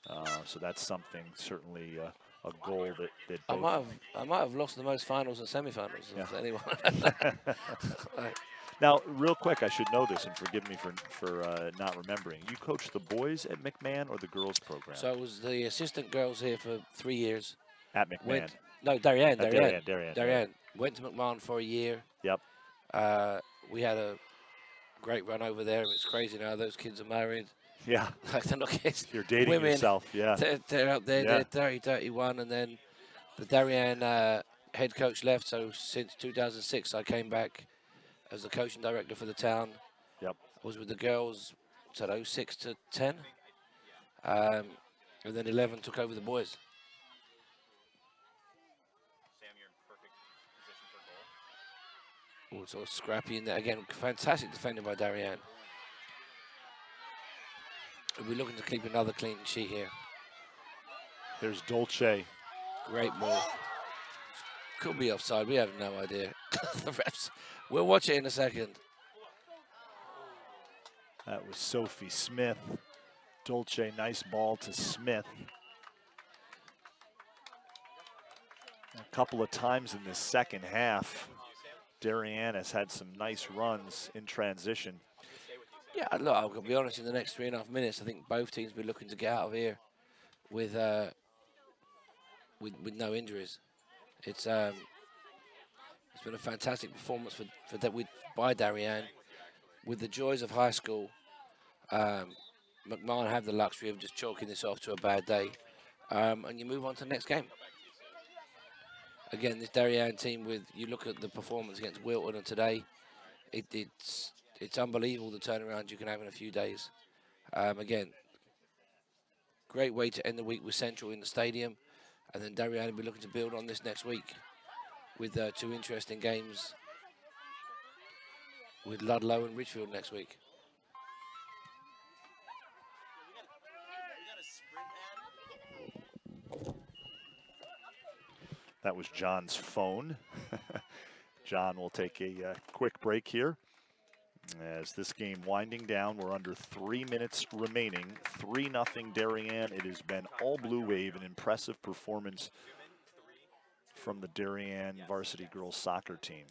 Uh, so that's something certainly uh, a goal that, that I might have I might have lost the most finals and semifinals of Yeah. anyone. [laughs] [laughs] [laughs] Like, Now, real quick, I should know this, and forgive me for for uh, not remembering. You coached the boys at McMahon or the girls program so I was the assistant girls here for three years. at McMahon? Went no Darien, Darien, Darien, Darien, Darien. Went to McMahon for a year. Yep. Uh, we had a great run over there. It's crazy now. Those kids are married. Yeah, [laughs] Like they're not kids. [laughs] you're dating Women. yourself. Yeah, They're, they're up there. Yeah. They're 30, 31, and then the Darien uh, head coach left. So since 2006, I came back as the coaching director for the town. Yep. I was with the girls at 06 to 10, um, and then 11 took over the boys. Sam, you're in perfect position for goal. All sort of scrappy in there again. Fantastic defending by Darien. We're looking to keep another clean sheet here. there's Dolce. Great ball. Could be offside. We have no idea. [laughs] the refs. We'll watch it in a second. That was Sophie Smith. Dolce, nice ball to Smith. A couple of times in this second half, Darien has had some nice runs in transition. Yeah, look, I'll be honest. In the next three and a half minutes, I think both teams will be looking to get out of here with uh, with with no injuries. It's um, it's been a fantastic performance for for that with by Darien. With the joys of high school, um, McMahon have the luxury of just chalking this off to a bad day, um, and you move on to the next game. Again, this Darien team with you look at the performance against Wilton and today, it, it's it's unbelievable the turnaround you can have in a few days. Um, again, great way to end the week with Central in the stadium. And then Darien will be looking to build on this next week with uh, two interesting games with Ludlowe and Ridgefield next week. That was John's phone. [laughs] John will take a uh, quick break here. As this game winding down, we're under three minutes remaining. 3 nothing Darien. It has been all Blue Wave, an impressive performance from the Darien varsity girls soccer team.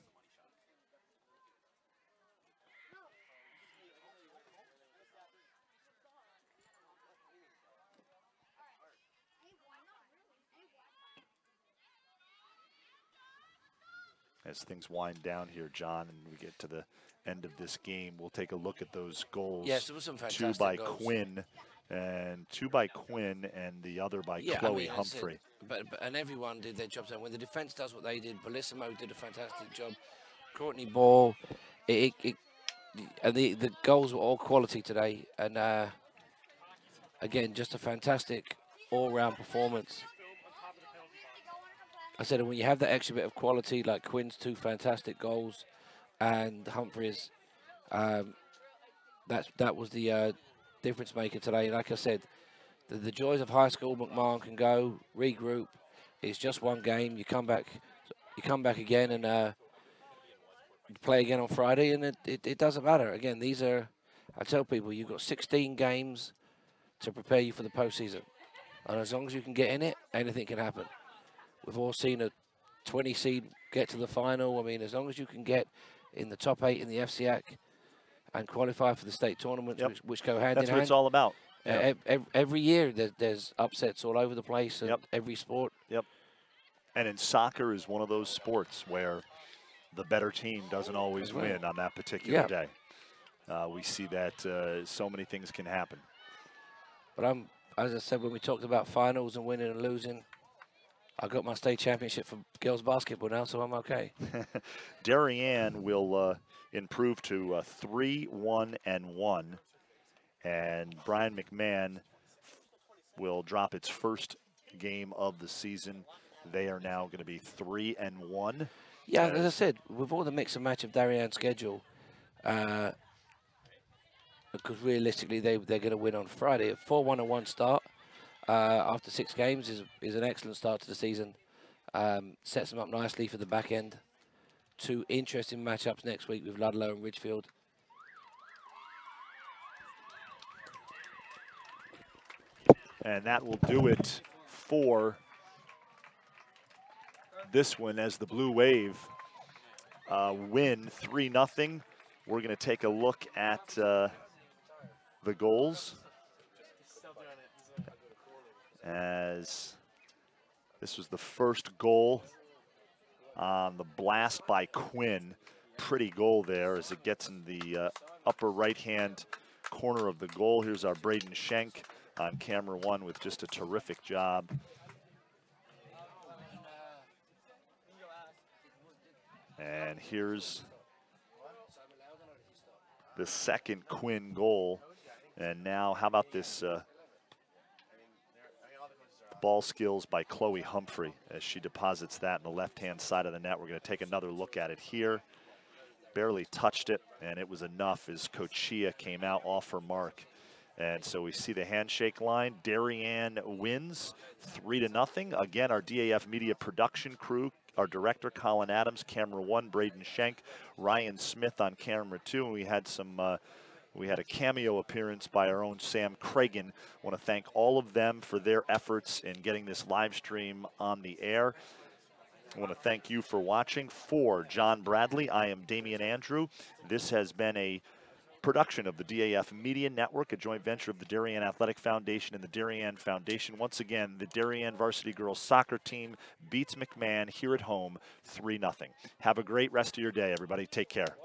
As things wind down here, John, and we get to the end of this game, we'll take a look at those goals. Yes, there was some fantastic Two by goals. Quinn, and two by Quinn, and the other by Yeah, Chloe mean, I said, Humphrey. But, but and everyone did their jobs. And when the defence does what they did, Bellissimo did a fantastic job. Courtney Ball, it, it, it and the the goals were all quality today. And uh, again, just a fantastic all-round performance. I said when you have that extra bit of quality, like Quinn's two fantastic goals, and Humphreys, um, that's that was the uh, difference maker today. Like I said, the, the joys of high school, McMahon can go regroup. It's just one game. You come back, you come back again, and uh, play again on Friday, and it, it, it doesn't matter. Again, these are. I tell people you've got 16 games to prepare you for the postseason, and as long as you can get in it, anything can happen. We've all seen a 20 seed get to the final. I mean, as long as you can get in the top eight in the FCIAC and qualify for the state tournaments, Yep. which, which go hand That's in hand. That's what it's all about. Uh, Yep. ev- ev- every year there's, there's upsets all over the place and Yep. every sport. Yep. And in soccer is one of those sports where the better team doesn't always well. win on that particular Yeah. day. Uh, we see that uh, so many things can happen. But I'm, as I said, when we talked about finals and winning and losing, I got my state championship for girls basketball now, so I'm okay. [laughs] Darien will uh, improve to uh, three, one, and one, and Brien McMahon will drop its first game of the season. They are now going to be three and one. Yeah, as I said, with all the mix and match of Darien's schedule, uh, because realistically they they're going to win on Friday. A four one and one start uh, after six games is is an excellent start to the season. Um, sets them up nicely for the back end. Two interesting matchups next week with Ludlowe and Ridgefield. And that will do it for this one as the Blue Wave uh, win 3 nothing. We're going to take a look at uh, the goals as this was the first goal on the blast by Quinn. Pretty goal there as it gets in the uh, upper right hand corner of the goal. Here's our Braden Schenk on camera one with just a terrific job. And here's the second Quinn goal. And now, how about this uh, ball skills by Chloe Humphrey as she deposits that in the left-hand side of the net. We're going to take another look at it here. Barely touched it, and it was enough as Cochia came out off her mark. And so we see the handshake line. Darien wins three to nothing. Again, our DAF media production crew, our director Colin Adams, camera one, Braden Schenk, Ryan Smith on camera two, and we had some. Uh, we had a cameo appearance by our own Sam Cragen. Want to thank all of them for their efforts in getting this live stream on the air. I want to thank you for watching. For John Bradley, I am Damian Andrew. This has been a production of the DAF Media Network, a joint venture of the Darien Athletic Foundation and the Darien Foundation. Once again, the Darien varsity girls soccer team beats McMahon here at home 3 0. Have a great rest of your day, everybody. Take care.